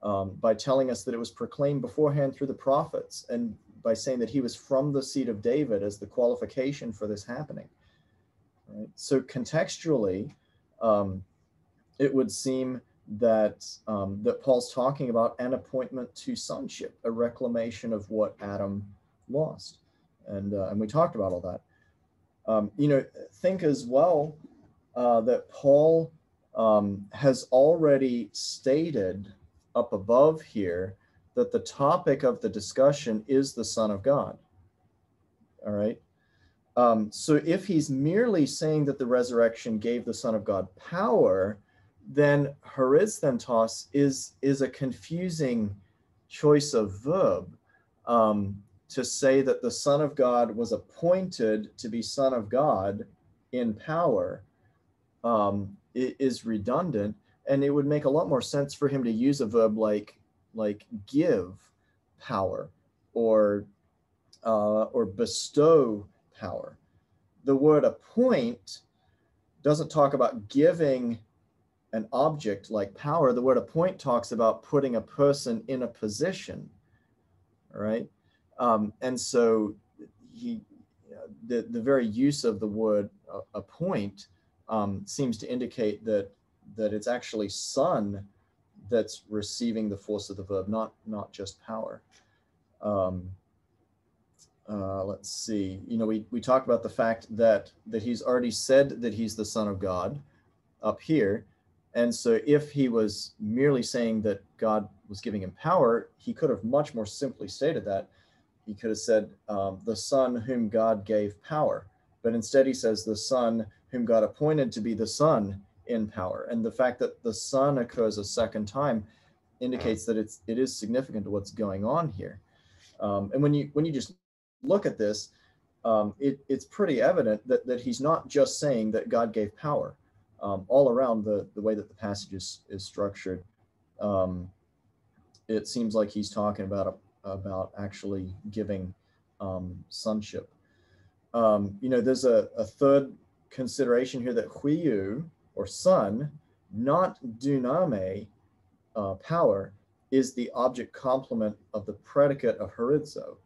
um, by telling us that it was proclaimed beforehand through the prophets and by saying that he was from the seed of David as the qualification for this happening. Right? So contextually, um, it would seem that um, that Paul's talking about an appointment to sonship, a reclamation of what Adam lost, and uh, and we talked about all that. Um, you know, think as well uh, that Paul um, has already stated up above here that the topic of the discussion is the Son of God. All right. Um, so if he's merely saying that the resurrection gave the Son of God power, then horisthentos is is a confusing choice of verb um, to say that the Son of God was appointed to be Son of God in power um, is redundant, and it would make a lot more sense for him to use a verb like like give power or uh, or bestow power. The word appoint doesn't talk about giving an object like power, the word appoint talks about putting a person in a position, right? Um, and so he, the, the very use of the word uh, appoint um, seems to indicate that that it's actually son that's receiving the force of the verb, not not just power. Um, uh, let's see. You know, we we talked about the fact that that he's already said that he's the son of God up here, and so if he was merely saying that God was giving him power, he could have much more simply stated that. He could have said, um, the son whom God gave power. But instead he says, the son whom God appointed to be the son in power. And the fact that the son occurs a second time indicates that it's it is significant to what's going on here. Um, and when you when you just look at this, um, it, it's pretty evident that, that he's not just saying that God gave power um, all around the, the way that the passage is, is structured. Um, it seems like he's talking about, about actually giving um, sonship. Um, you know, there's a, a third consideration here that huiou, or son, not dunamei, uh, power, is the object complement of the predicate of horizo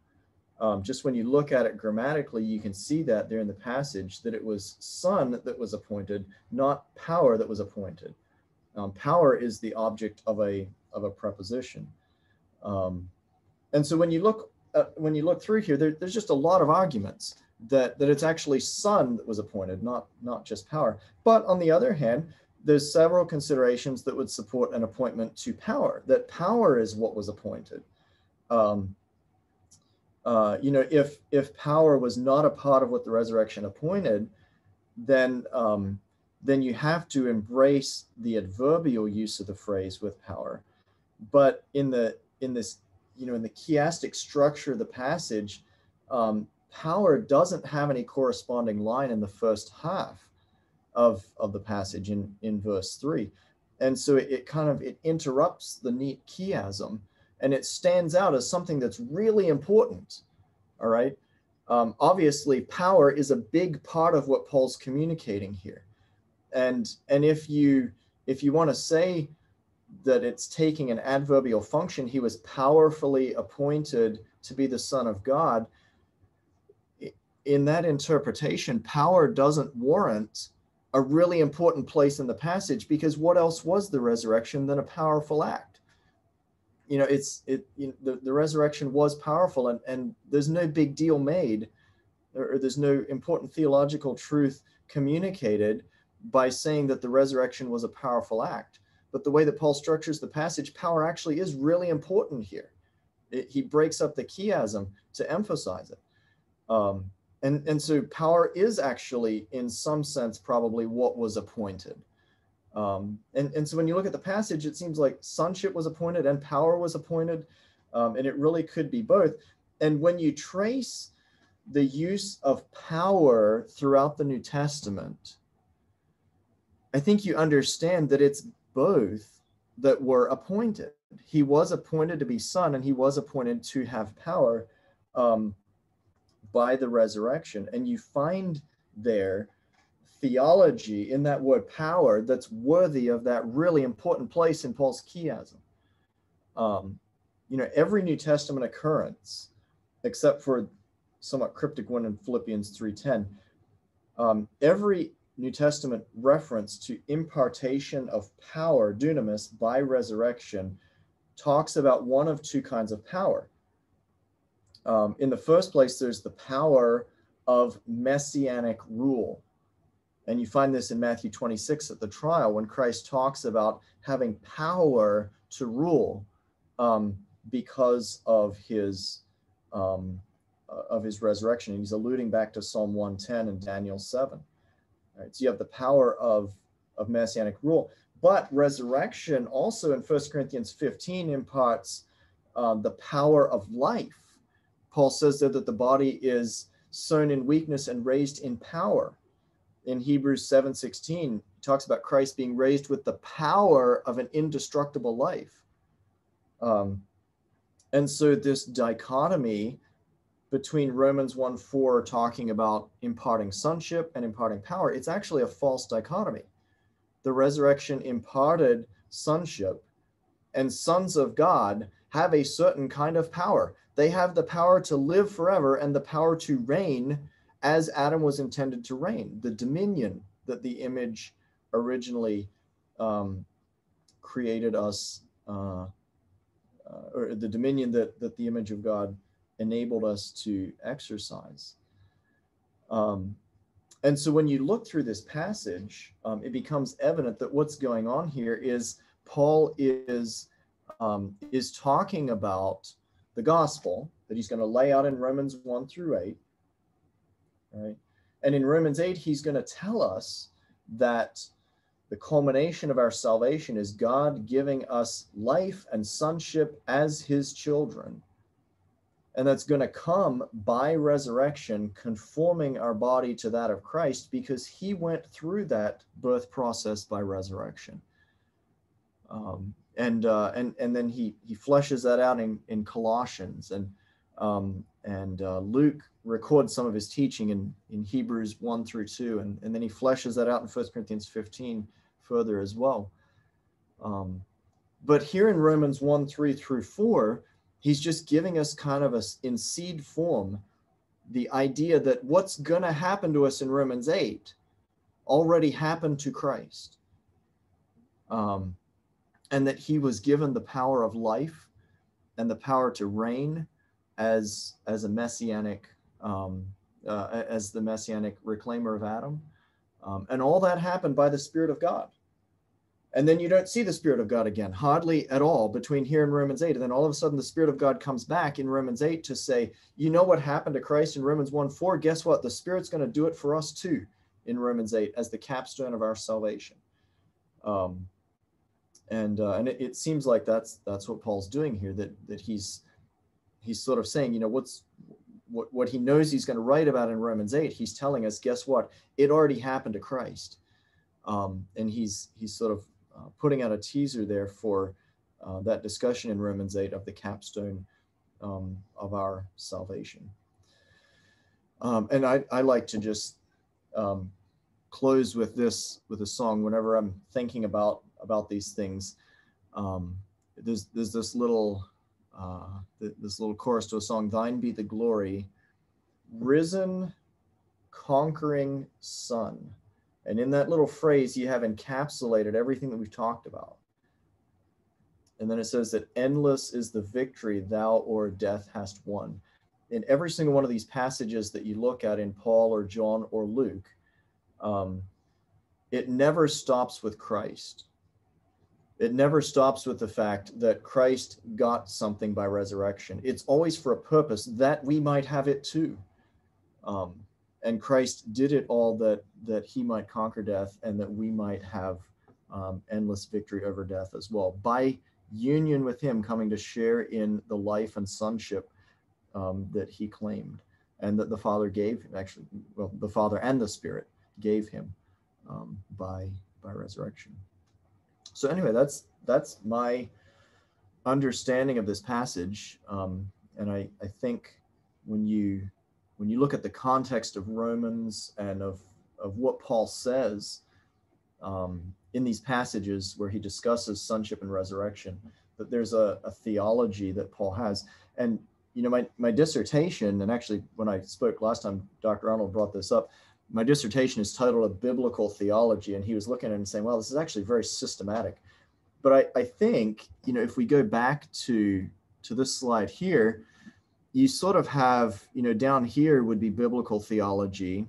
um, just when you look at it grammatically, you can see that there in the passage that it was son that was appointed, not power that was appointed. Um, power is the object of a of a preposition. Um, and so when you look uh, when you look through here, there, there's just a lot of arguments that that it's actually son that was appointed, not not just power. But on the other hand, there's several considerations that would support an appointment to power. That power is what was appointed. Um, uh, you know, if if power was not a part of what the resurrection appointed, then um, then you have to embrace the adverbial use of the phrase with power. But in the in this, you know, in the chiastic structure of the passage, um, power doesn't have any corresponding line in the first half of of the passage in in verse three, and so it, it kind of it interrupts the neat chiasm and it stands out as something that's really important. All right. Um, obviously, power is a big part of what Paul's communicating here, and and if you if you want to say that it's taking an adverbial function, he was powerfully appointed to be the Son of God. In that interpretation, power doesn't warrant a really important place in the passage because what else was the resurrection than a powerful act? you know it's it you know, the, the resurrection was powerful and and there's no big deal made or, or there's no important theological truth communicated by saying that the resurrection was a powerful act. But the way that paul structures the passage power actually is really important here. It, he breaks up the chiasm to emphasize it. Um, and and so power is actually in some sense probably what was appointed um, and, and so when you look at the passage, it seems like sonship was appointed and power was appointed, um, and it really could be both. And when you trace the use of power throughout the New Testament, I think you understand that it's both that were appointed. He was appointed to be son, and he was appointed to have power um, by the resurrection. And you find there theology in that word power that's worthy of that really important place in Paul's chiasm. Um, you know, every New Testament occurrence, except for somewhat cryptic one in Philippians 3.10, um, every New Testament reference to impartation of power, dunamis, by resurrection, talks about one of two kinds of power. Um, in the first place, there's the power of messianic rule. And you find this in Matthew 26 at the trial when Christ talks about having power to rule um, because of his um, uh, of his resurrection. And he's alluding back to Psalm 110 and Daniel 7. Right? So you have the power of, of messianic rule. But resurrection also in 1 Corinthians 15 imparts um, the power of life. Paul says there that the body is sown in weakness and raised in power. In Hebrews 7:16, he talks about Christ being raised with the power of an indestructible life. Um, and so this dichotomy between Romans 1 4 talking about imparting sonship and imparting power, it's actually a false dichotomy. The resurrection imparted sonship, and sons of God have a certain kind of power. They have the power to live forever and the power to reign as Adam was intended to reign, the dominion that the image originally um, created us, uh, uh, or the dominion that, that the image of God enabled us to exercise. Um, and so when you look through this passage, um, it becomes evident that what's going on here is Paul is um, is talking about the gospel that he's going to lay out in Romans 1 through 8. Right? And in Romans 8, he's going to tell us that the culmination of our salvation is God giving us life and sonship as his children and that's going to come by resurrection, conforming our body to that of Christ, because he went through that birth process by resurrection. Um, and uh, and and then he he fleshes that out in, in Colossians and um, and uh, Luke records some of his teaching in in Hebrews one through two, and and then he fleshes that out in First Corinthians fifteen further as well. Um, but here in Romans one three through four, he's just giving us kind of a in seed form the idea that what's going to happen to us in Romans 8 already happened to Christ. Um, and that he was given the power of life and the power to reign as as a messianic um, uh, as the messianic reclaimer of Adam. Um, and all that happened by the Spirit of God. And then you don't see the spirit of god again hardly at all between here and romans 8 and then all of a sudden the spirit of god comes back in romans 8 to say you know what happened to christ? In romans 1 4 guess what? The spirit's going to do it for us too in romans 8 as the capstone of our salvation. Um, and uh, and it, it seems like that's that's what paul's doing here that that he's he's sort of saying you know what's what, what he knows he's going to write about in romans 8 he's telling us guess what it already happened to christ um, and he's he's sort of uh, putting out a teaser there for uh, that discussion in Romans 8 of the capstone um, of our salvation. Um, and I, I like to just um, close with this with a song whenever I'm thinking about about these things. Um, there's there's this little uh, this little chorus to a song, "Thine be the glory, risen, conquering Son." And in that little phrase, you have encapsulated everything that we've talked about. And then it says that endless is the victory thou or death hast won. In every single one of these passages that you look at in Paul or John or Luke, um, it never stops with Christ. It never stops with the fact that Christ got something by resurrection. It's always for a purpose that we might have it too. Um, and Christ did it all that that he might conquer death and that we might have um, endless victory over death as well by union with him coming to share in the life and sonship um, that he claimed and that the father gave him actually well the father and the spirit gave him um, by by resurrection. So anyway, that's that's my understanding of this passage, um, and I I think when you when you look at the context of Romans and of of what Paul says um, in these passages where he discusses sonship and resurrection, that there's a, a theology that Paul has, and you know my my dissertation, and actually when I spoke last time, Dr. Arnold brought this up. My dissertation is titled "A Biblical Theology," and he was looking at it and saying, "Well, this is actually very systematic." But I, I think you know if we go back to to this slide here, you sort of have, you know, down here would be biblical theology.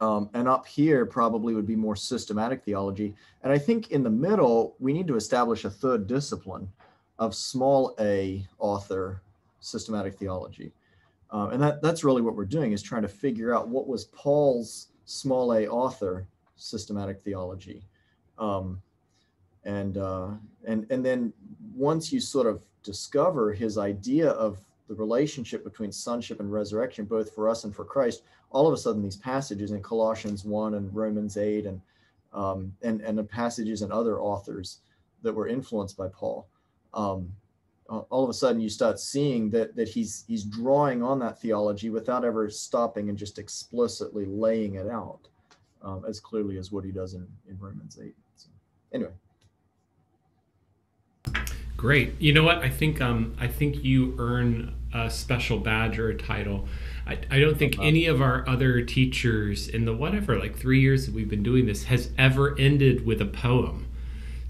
Um, and up here probably would be more systematic theology. And I think in the middle, we need to establish a third discipline of small a author systematic theology. Uh, and that, that's really what we're doing is trying to figure out what was Paul's small a author systematic theology. Um, and, uh, and, and then once you sort of discover his idea of the relationship between sonship and resurrection, both for us and for Christ, all of a sudden these passages in Colossians 1 and Romans 8 and um, and, and the passages and other authors that were influenced by Paul, um, all of a sudden you start seeing that that he's he's drawing on that theology without ever stopping and just explicitly laying it out um, as clearly as what he does in, in Romans 8. So, anyway. Great. You know what? I think um, I think you earn a special badge or a title. I, I don't think uh-huh. any of our other teachers in the whatever like three years that we've been doing this has ever ended with a poem.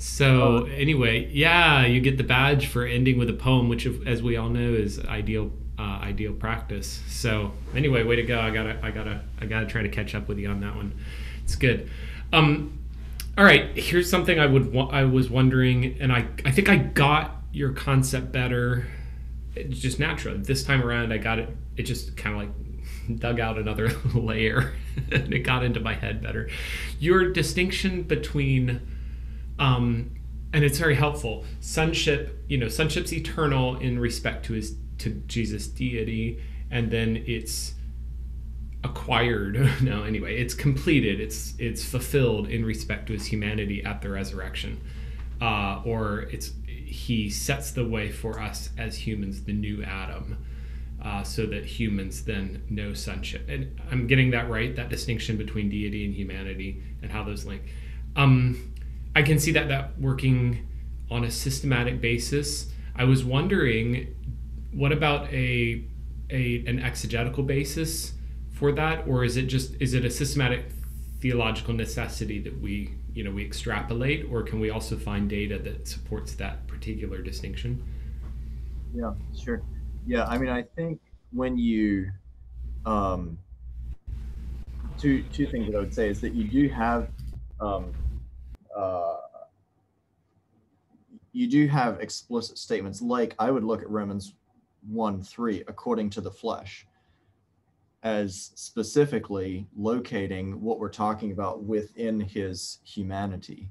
So anyway, yeah, you get the badge for ending with a poem, which, as we all know, is ideal uh, ideal practice. So anyway, way to go! I gotta I gotta I gotta try to catch up with you on that one. It's good. Um, all right, here's something I would I was wondering, and I I think I got your concept better, it's just natural. This time around, I got it. It just kind of like dug out another layer, and it got into my head better. Your distinction between, um, and it's very helpful. Sonship, you know, sonship's eternal in respect to his to Jesus' deity, and then it's acquired. No anyway it's completed. It's it's fulfilled in respect to his humanity at the resurrection. Uh, or it's he sets the way for us as humans the new adam uh, so that humans then know sonship. And i'm getting that right that distinction between deity and humanity and how those link. Um, i can see that that working on a systematic basis i was wondering what about a, a an exegetical basis for that, or is it just is it a systematic theological necessity that we you know we extrapolate, or can we also find data that supports that particular distinction? Yeah, sure. Yeah, I mean, I think when you um, two two things that I would say is that you do have um, uh, you do have explicit statements like I would look at Romans 1 3 according to the flesh as specifically locating what we're talking about within his humanity.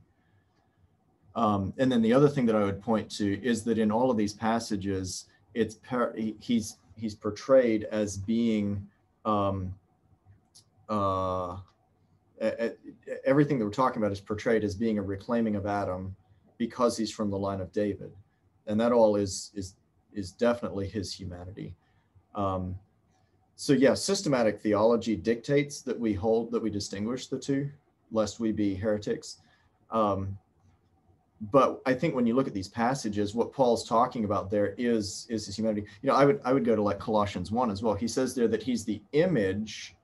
Um, and then the other thing that I would point to is that in all of these passages, it's he's he's portrayed as being um, uh, everything that we're talking about is portrayed as being a reclaiming of Adam because he's from the line of David, and that all is is is definitely his humanity. Um, so yeah, systematic theology dictates that we hold that we distinguish the two, lest we be heretics. Um, but I think when you look at these passages, what Paul's talking about there is is his humanity. You know, I would I would go to like Colossians one as well. He says there that he's the image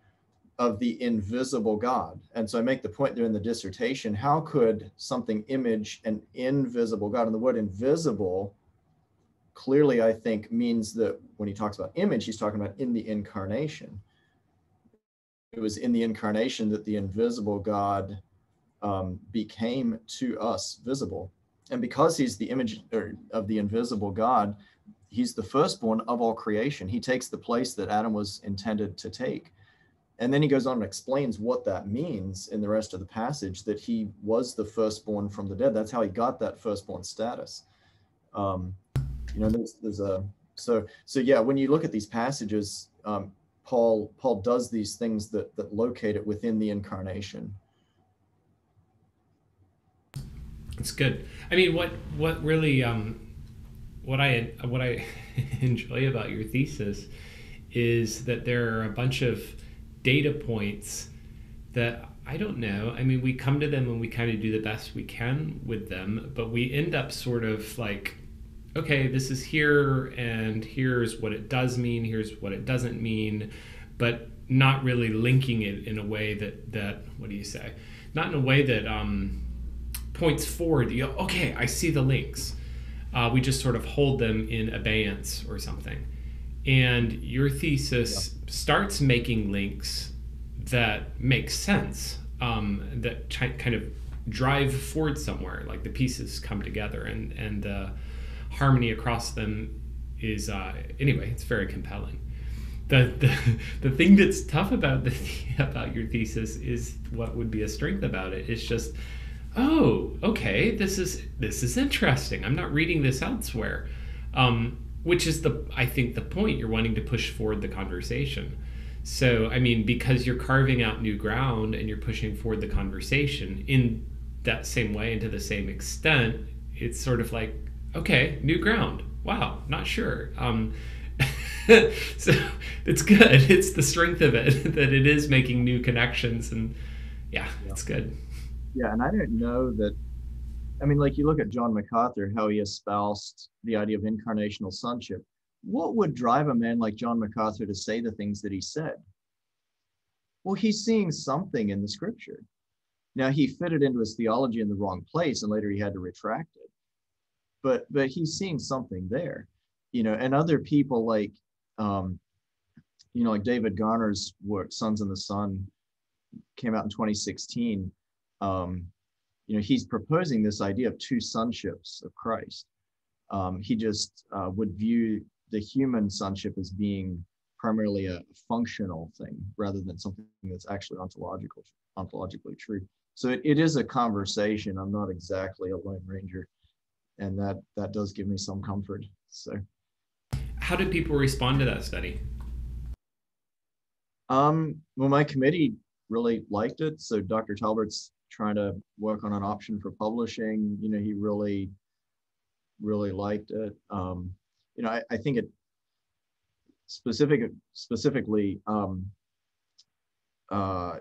of the invisible God. And so I make the point there in the dissertation, how could something image an invisible God? And the word invisible clearly, I think, means that when he talks about image, he's talking about in the incarnation. It was in the incarnation that the invisible God um, became to us visible. And because he's the image of the invisible God, he's the firstborn of all creation. He takes the place that Adam was intended to take. And then he goes on and explains what that means in the rest of the passage that he was the firstborn from the dead. That's how he got that firstborn status. Um, you know, there's there's a so so yeah. When you look at these passages, um, Paul Paul does these things that that locate it within the incarnation. It's good. I mean, what what really um, what I what I enjoy about your thesis is that there are a bunch of data points that I don't know. I mean, we come to them and we kind of do the best we can with them, but we end up sort of like, okay, this is here, and here's what it does mean, here's what it doesn't mean, but not really linking it in a way that that what do you say? Not in a way that um, points forward. You okay, I see the links. Uh, we just sort of hold them in abeyance or something. And your thesis. Starts making links that make sense, um, that kind of drive forward somewhere, like the pieces come together and, and the harmony across them is, uh, anyway, it's very compelling. The, the, the thing that's tough about the about your thesis is what would be a strength about it. It's just oh, okay, this is this is interesting. I'm not reading this elsewhere, um, which is the I think the point you're wanting to push forward the conversation. So I mean, because you're carving out new ground and you're pushing forward the conversation in that same way and to the same extent, it's sort of like okay, new ground. Wow, not sure. Um, so it's good. It's the strength of it that it is making new connections and yeah, yeah. it's good. Yeah, and I didn't know that. I mean, like you look at John MacArthur, how he espoused the idea of incarnational sonship. What would drive a man like John MacArthur to say the things that he said? Well, he's seeing something in the scripture. Now, he fitted into his theology in the wrong place, and later he had to retract it. But but he's seeing something there, you know. And other people like, um, you know, like David Garner's work, Sons in the Son, came out in 2016 um, you know, he's proposing this idea of two sonships of Christ. Um, he just uh, would view the human sonship as being primarily a functional thing rather than something that's actually ontological, ontologically true. So it, it is a conversation. I'm not exactly a lone ranger, and that that does give me some comfort. So, how did people respond to that study? Um, well, my committee really liked it. So Dr. Talbert's trying to work on an option for publishing. You know, he really, really liked it. Um, you know, I, I think it specific specifically um, uh,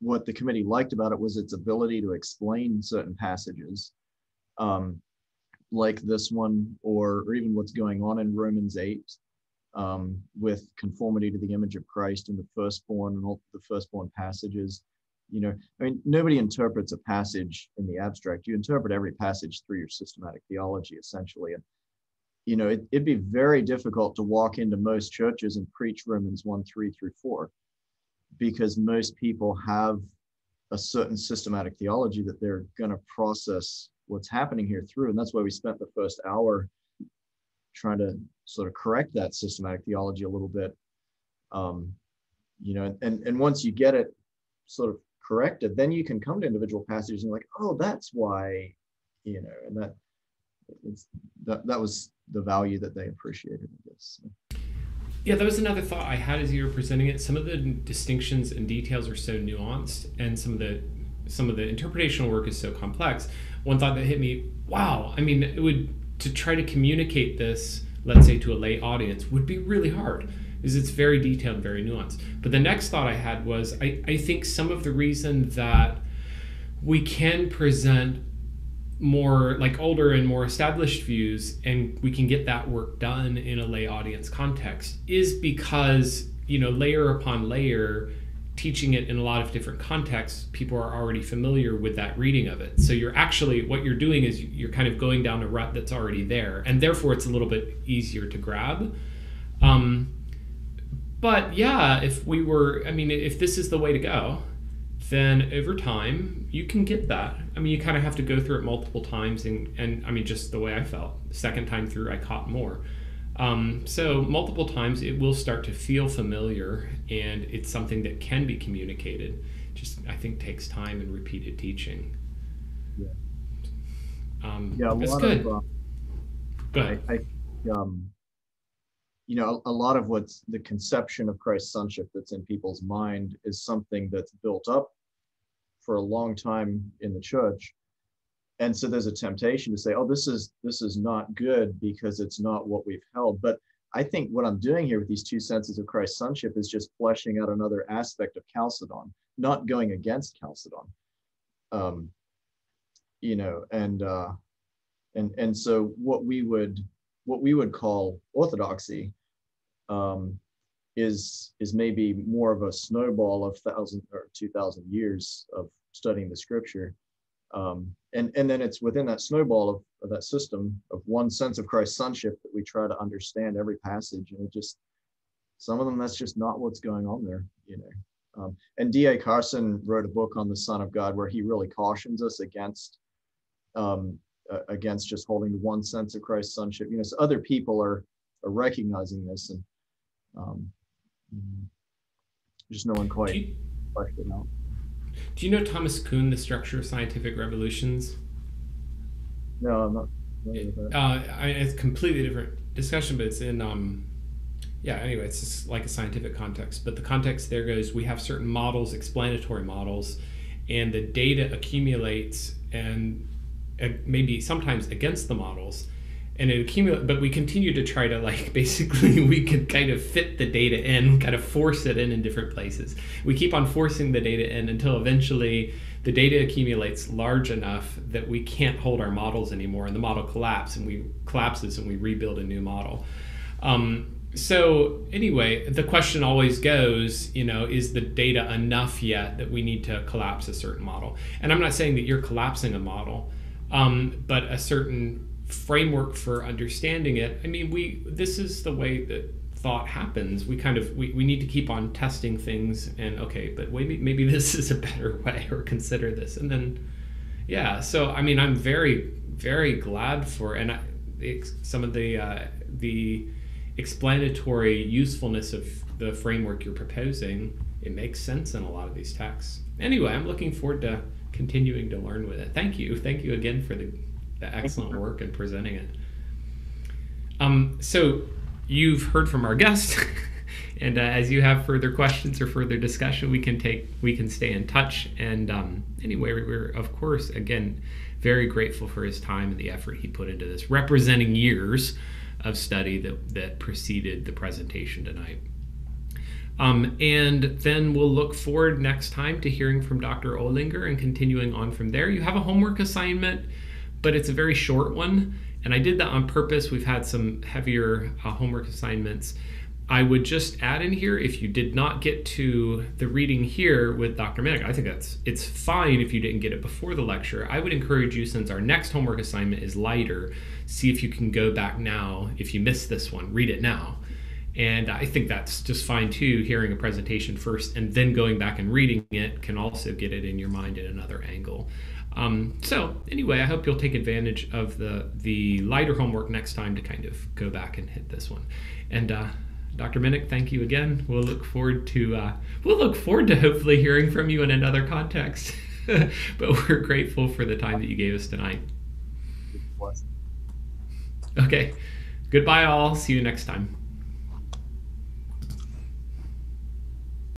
what the committee liked about it was its ability to explain certain passages, um, like this one, or, or even what's going on in Romans 8 um, with conformity to the image of Christ and the firstborn and all the firstborn passages you know i mean nobody interprets a passage in the abstract. You interpret every passage through your systematic theology essentially. And you know it, would be very difficult to walk into most churches and preach romans 1 3 through 4 because most people have a certain systematic theology that they're going to process what's happening here through. And that's why we spent the first hour trying to sort of correct that systematic theology a little bit. Um, you know and and once you get it sort of corrected, then you can come to individual passages and like, oh, that's why, you know, and that it's that that was the value that they appreciated in this. Yeah, that was another thought I had as you were presenting it. Some of the distinctions and details are so nuanced, and some of the some of the interpretational work is so complex. One thought that hit me: wow, I mean, it would to try to communicate this, let's say, to a lay audience, would be really hard is it's very detailed, very nuanced. But the next thought I had was I, I think some of the reason that we can present more like older and more established views and we can get that work done in a lay audience context is because you know layer upon layer teaching it in a lot of different contexts people are already familiar with that reading of it. So you're actually what you're doing is you're kind of going down a rut that's already there. And therefore it's a little bit easier to grab. Um, but yeah, if we were, I mean, if this is the way to go, then over time you can get that. I mean, you kind of have to go through it multiple times, and and I mean, just the way I felt. The second time through, I caught more. Um, so multiple times it will start to feel familiar, and it's something that can be communicated. Just I think takes time and repeated teaching. Yeah. Um, yeah, that's good. Of, uh, Go ahead. I, I um, you know, a, lot of what's the conception of Christ's sonship that's in people's mind is something that's built up for a long time in the church. and so there's a temptation to say, "Oh, this is this is not good because it's not what we've held." But I think what I'm doing here with these two senses of Christ's sonship is just fleshing out another aspect of Chalcedon, not going against Chalcedon. Um, you know, and uh, and and so what we would what we would call orthodoxy um, is is maybe more of a snowball of thousand or two thousand years of studying the scripture. Um, and and then it's within that snowball of, of, that system of one sense of christ's sonship that we try to understand every passage and it just some of them that's just not what's going on there you know. Um, and da carson wrote a book on the son of god where he really cautions us against um, uh, against just holding one sense of christ's sonship you know so other people are, are recognizing this and um, just no one quite fleshed it out do you know Thomas Kuhn, The Structure of Scientific Revolutions? No, I'm not. Uh, I mean, it's a completely different discussion, but it's in, um, yeah, anyway, it's just like a scientific context. But the context there goes we have certain models, explanatory models, and the data accumulates and maybe sometimes against the models and it accumulates but we continue to try to like basically we can kind of fit the data in kind of force it in in different places. We keep on forcing the data in until eventually the data accumulates large enough that we can't hold our models anymore and the model collapses and we collapses and we rebuild a new model. Um, so anyway the question always goes you know is the data enough yet that we need to collapse a certain model? And i'm not saying that you're collapsing a model um, but a certain framework for understanding it. I mean we this is the way that thought happens. We kind of we, we need to keep on testing things and okay but maybe maybe this is a better way or consider this. And then yeah so i mean i'm very very glad for and I, some of the uh, the explanatory usefulness of the framework you're proposing it makes sense in a lot of these texts. Anyway i'm looking forward to continuing to learn with it thank you thank you again for the the excellent work and presenting it. Um, so you've heard from our guest, and uh, as you have further questions or further discussion, we can take we can stay in touch. And um, anyway, we're of course again very grateful for his time and the effort he put into this, representing years of study that that preceded the presentation tonight. Um, and then we'll look forward next time to hearing from Dr. Olinger and continuing on from there. You have a homework assignment but it's a very short one. And I did that on purpose. We've had some heavier uh, homework assignments. I would just add in here if you did not get to the reading here with Dr. Minnick, I think that's it's fine if you didn't get it before the lecture. I would encourage you since our next homework assignment is lighter, see if you can go back now if you missed this one, read it now. And I think that's just fine too, hearing a presentation first and then going back and reading it can also get it in your mind at another angle. Um, so anyway, I hope you'll take advantage of the the lighter homework next time to kind of go back and hit this one. And uh, Dr. Minnick, thank you again. We'll look forward to uh, we'll look forward to hopefully hearing from you in another context. but we're grateful for the time that you gave us tonight. Okay. Goodbye, all. See you next time.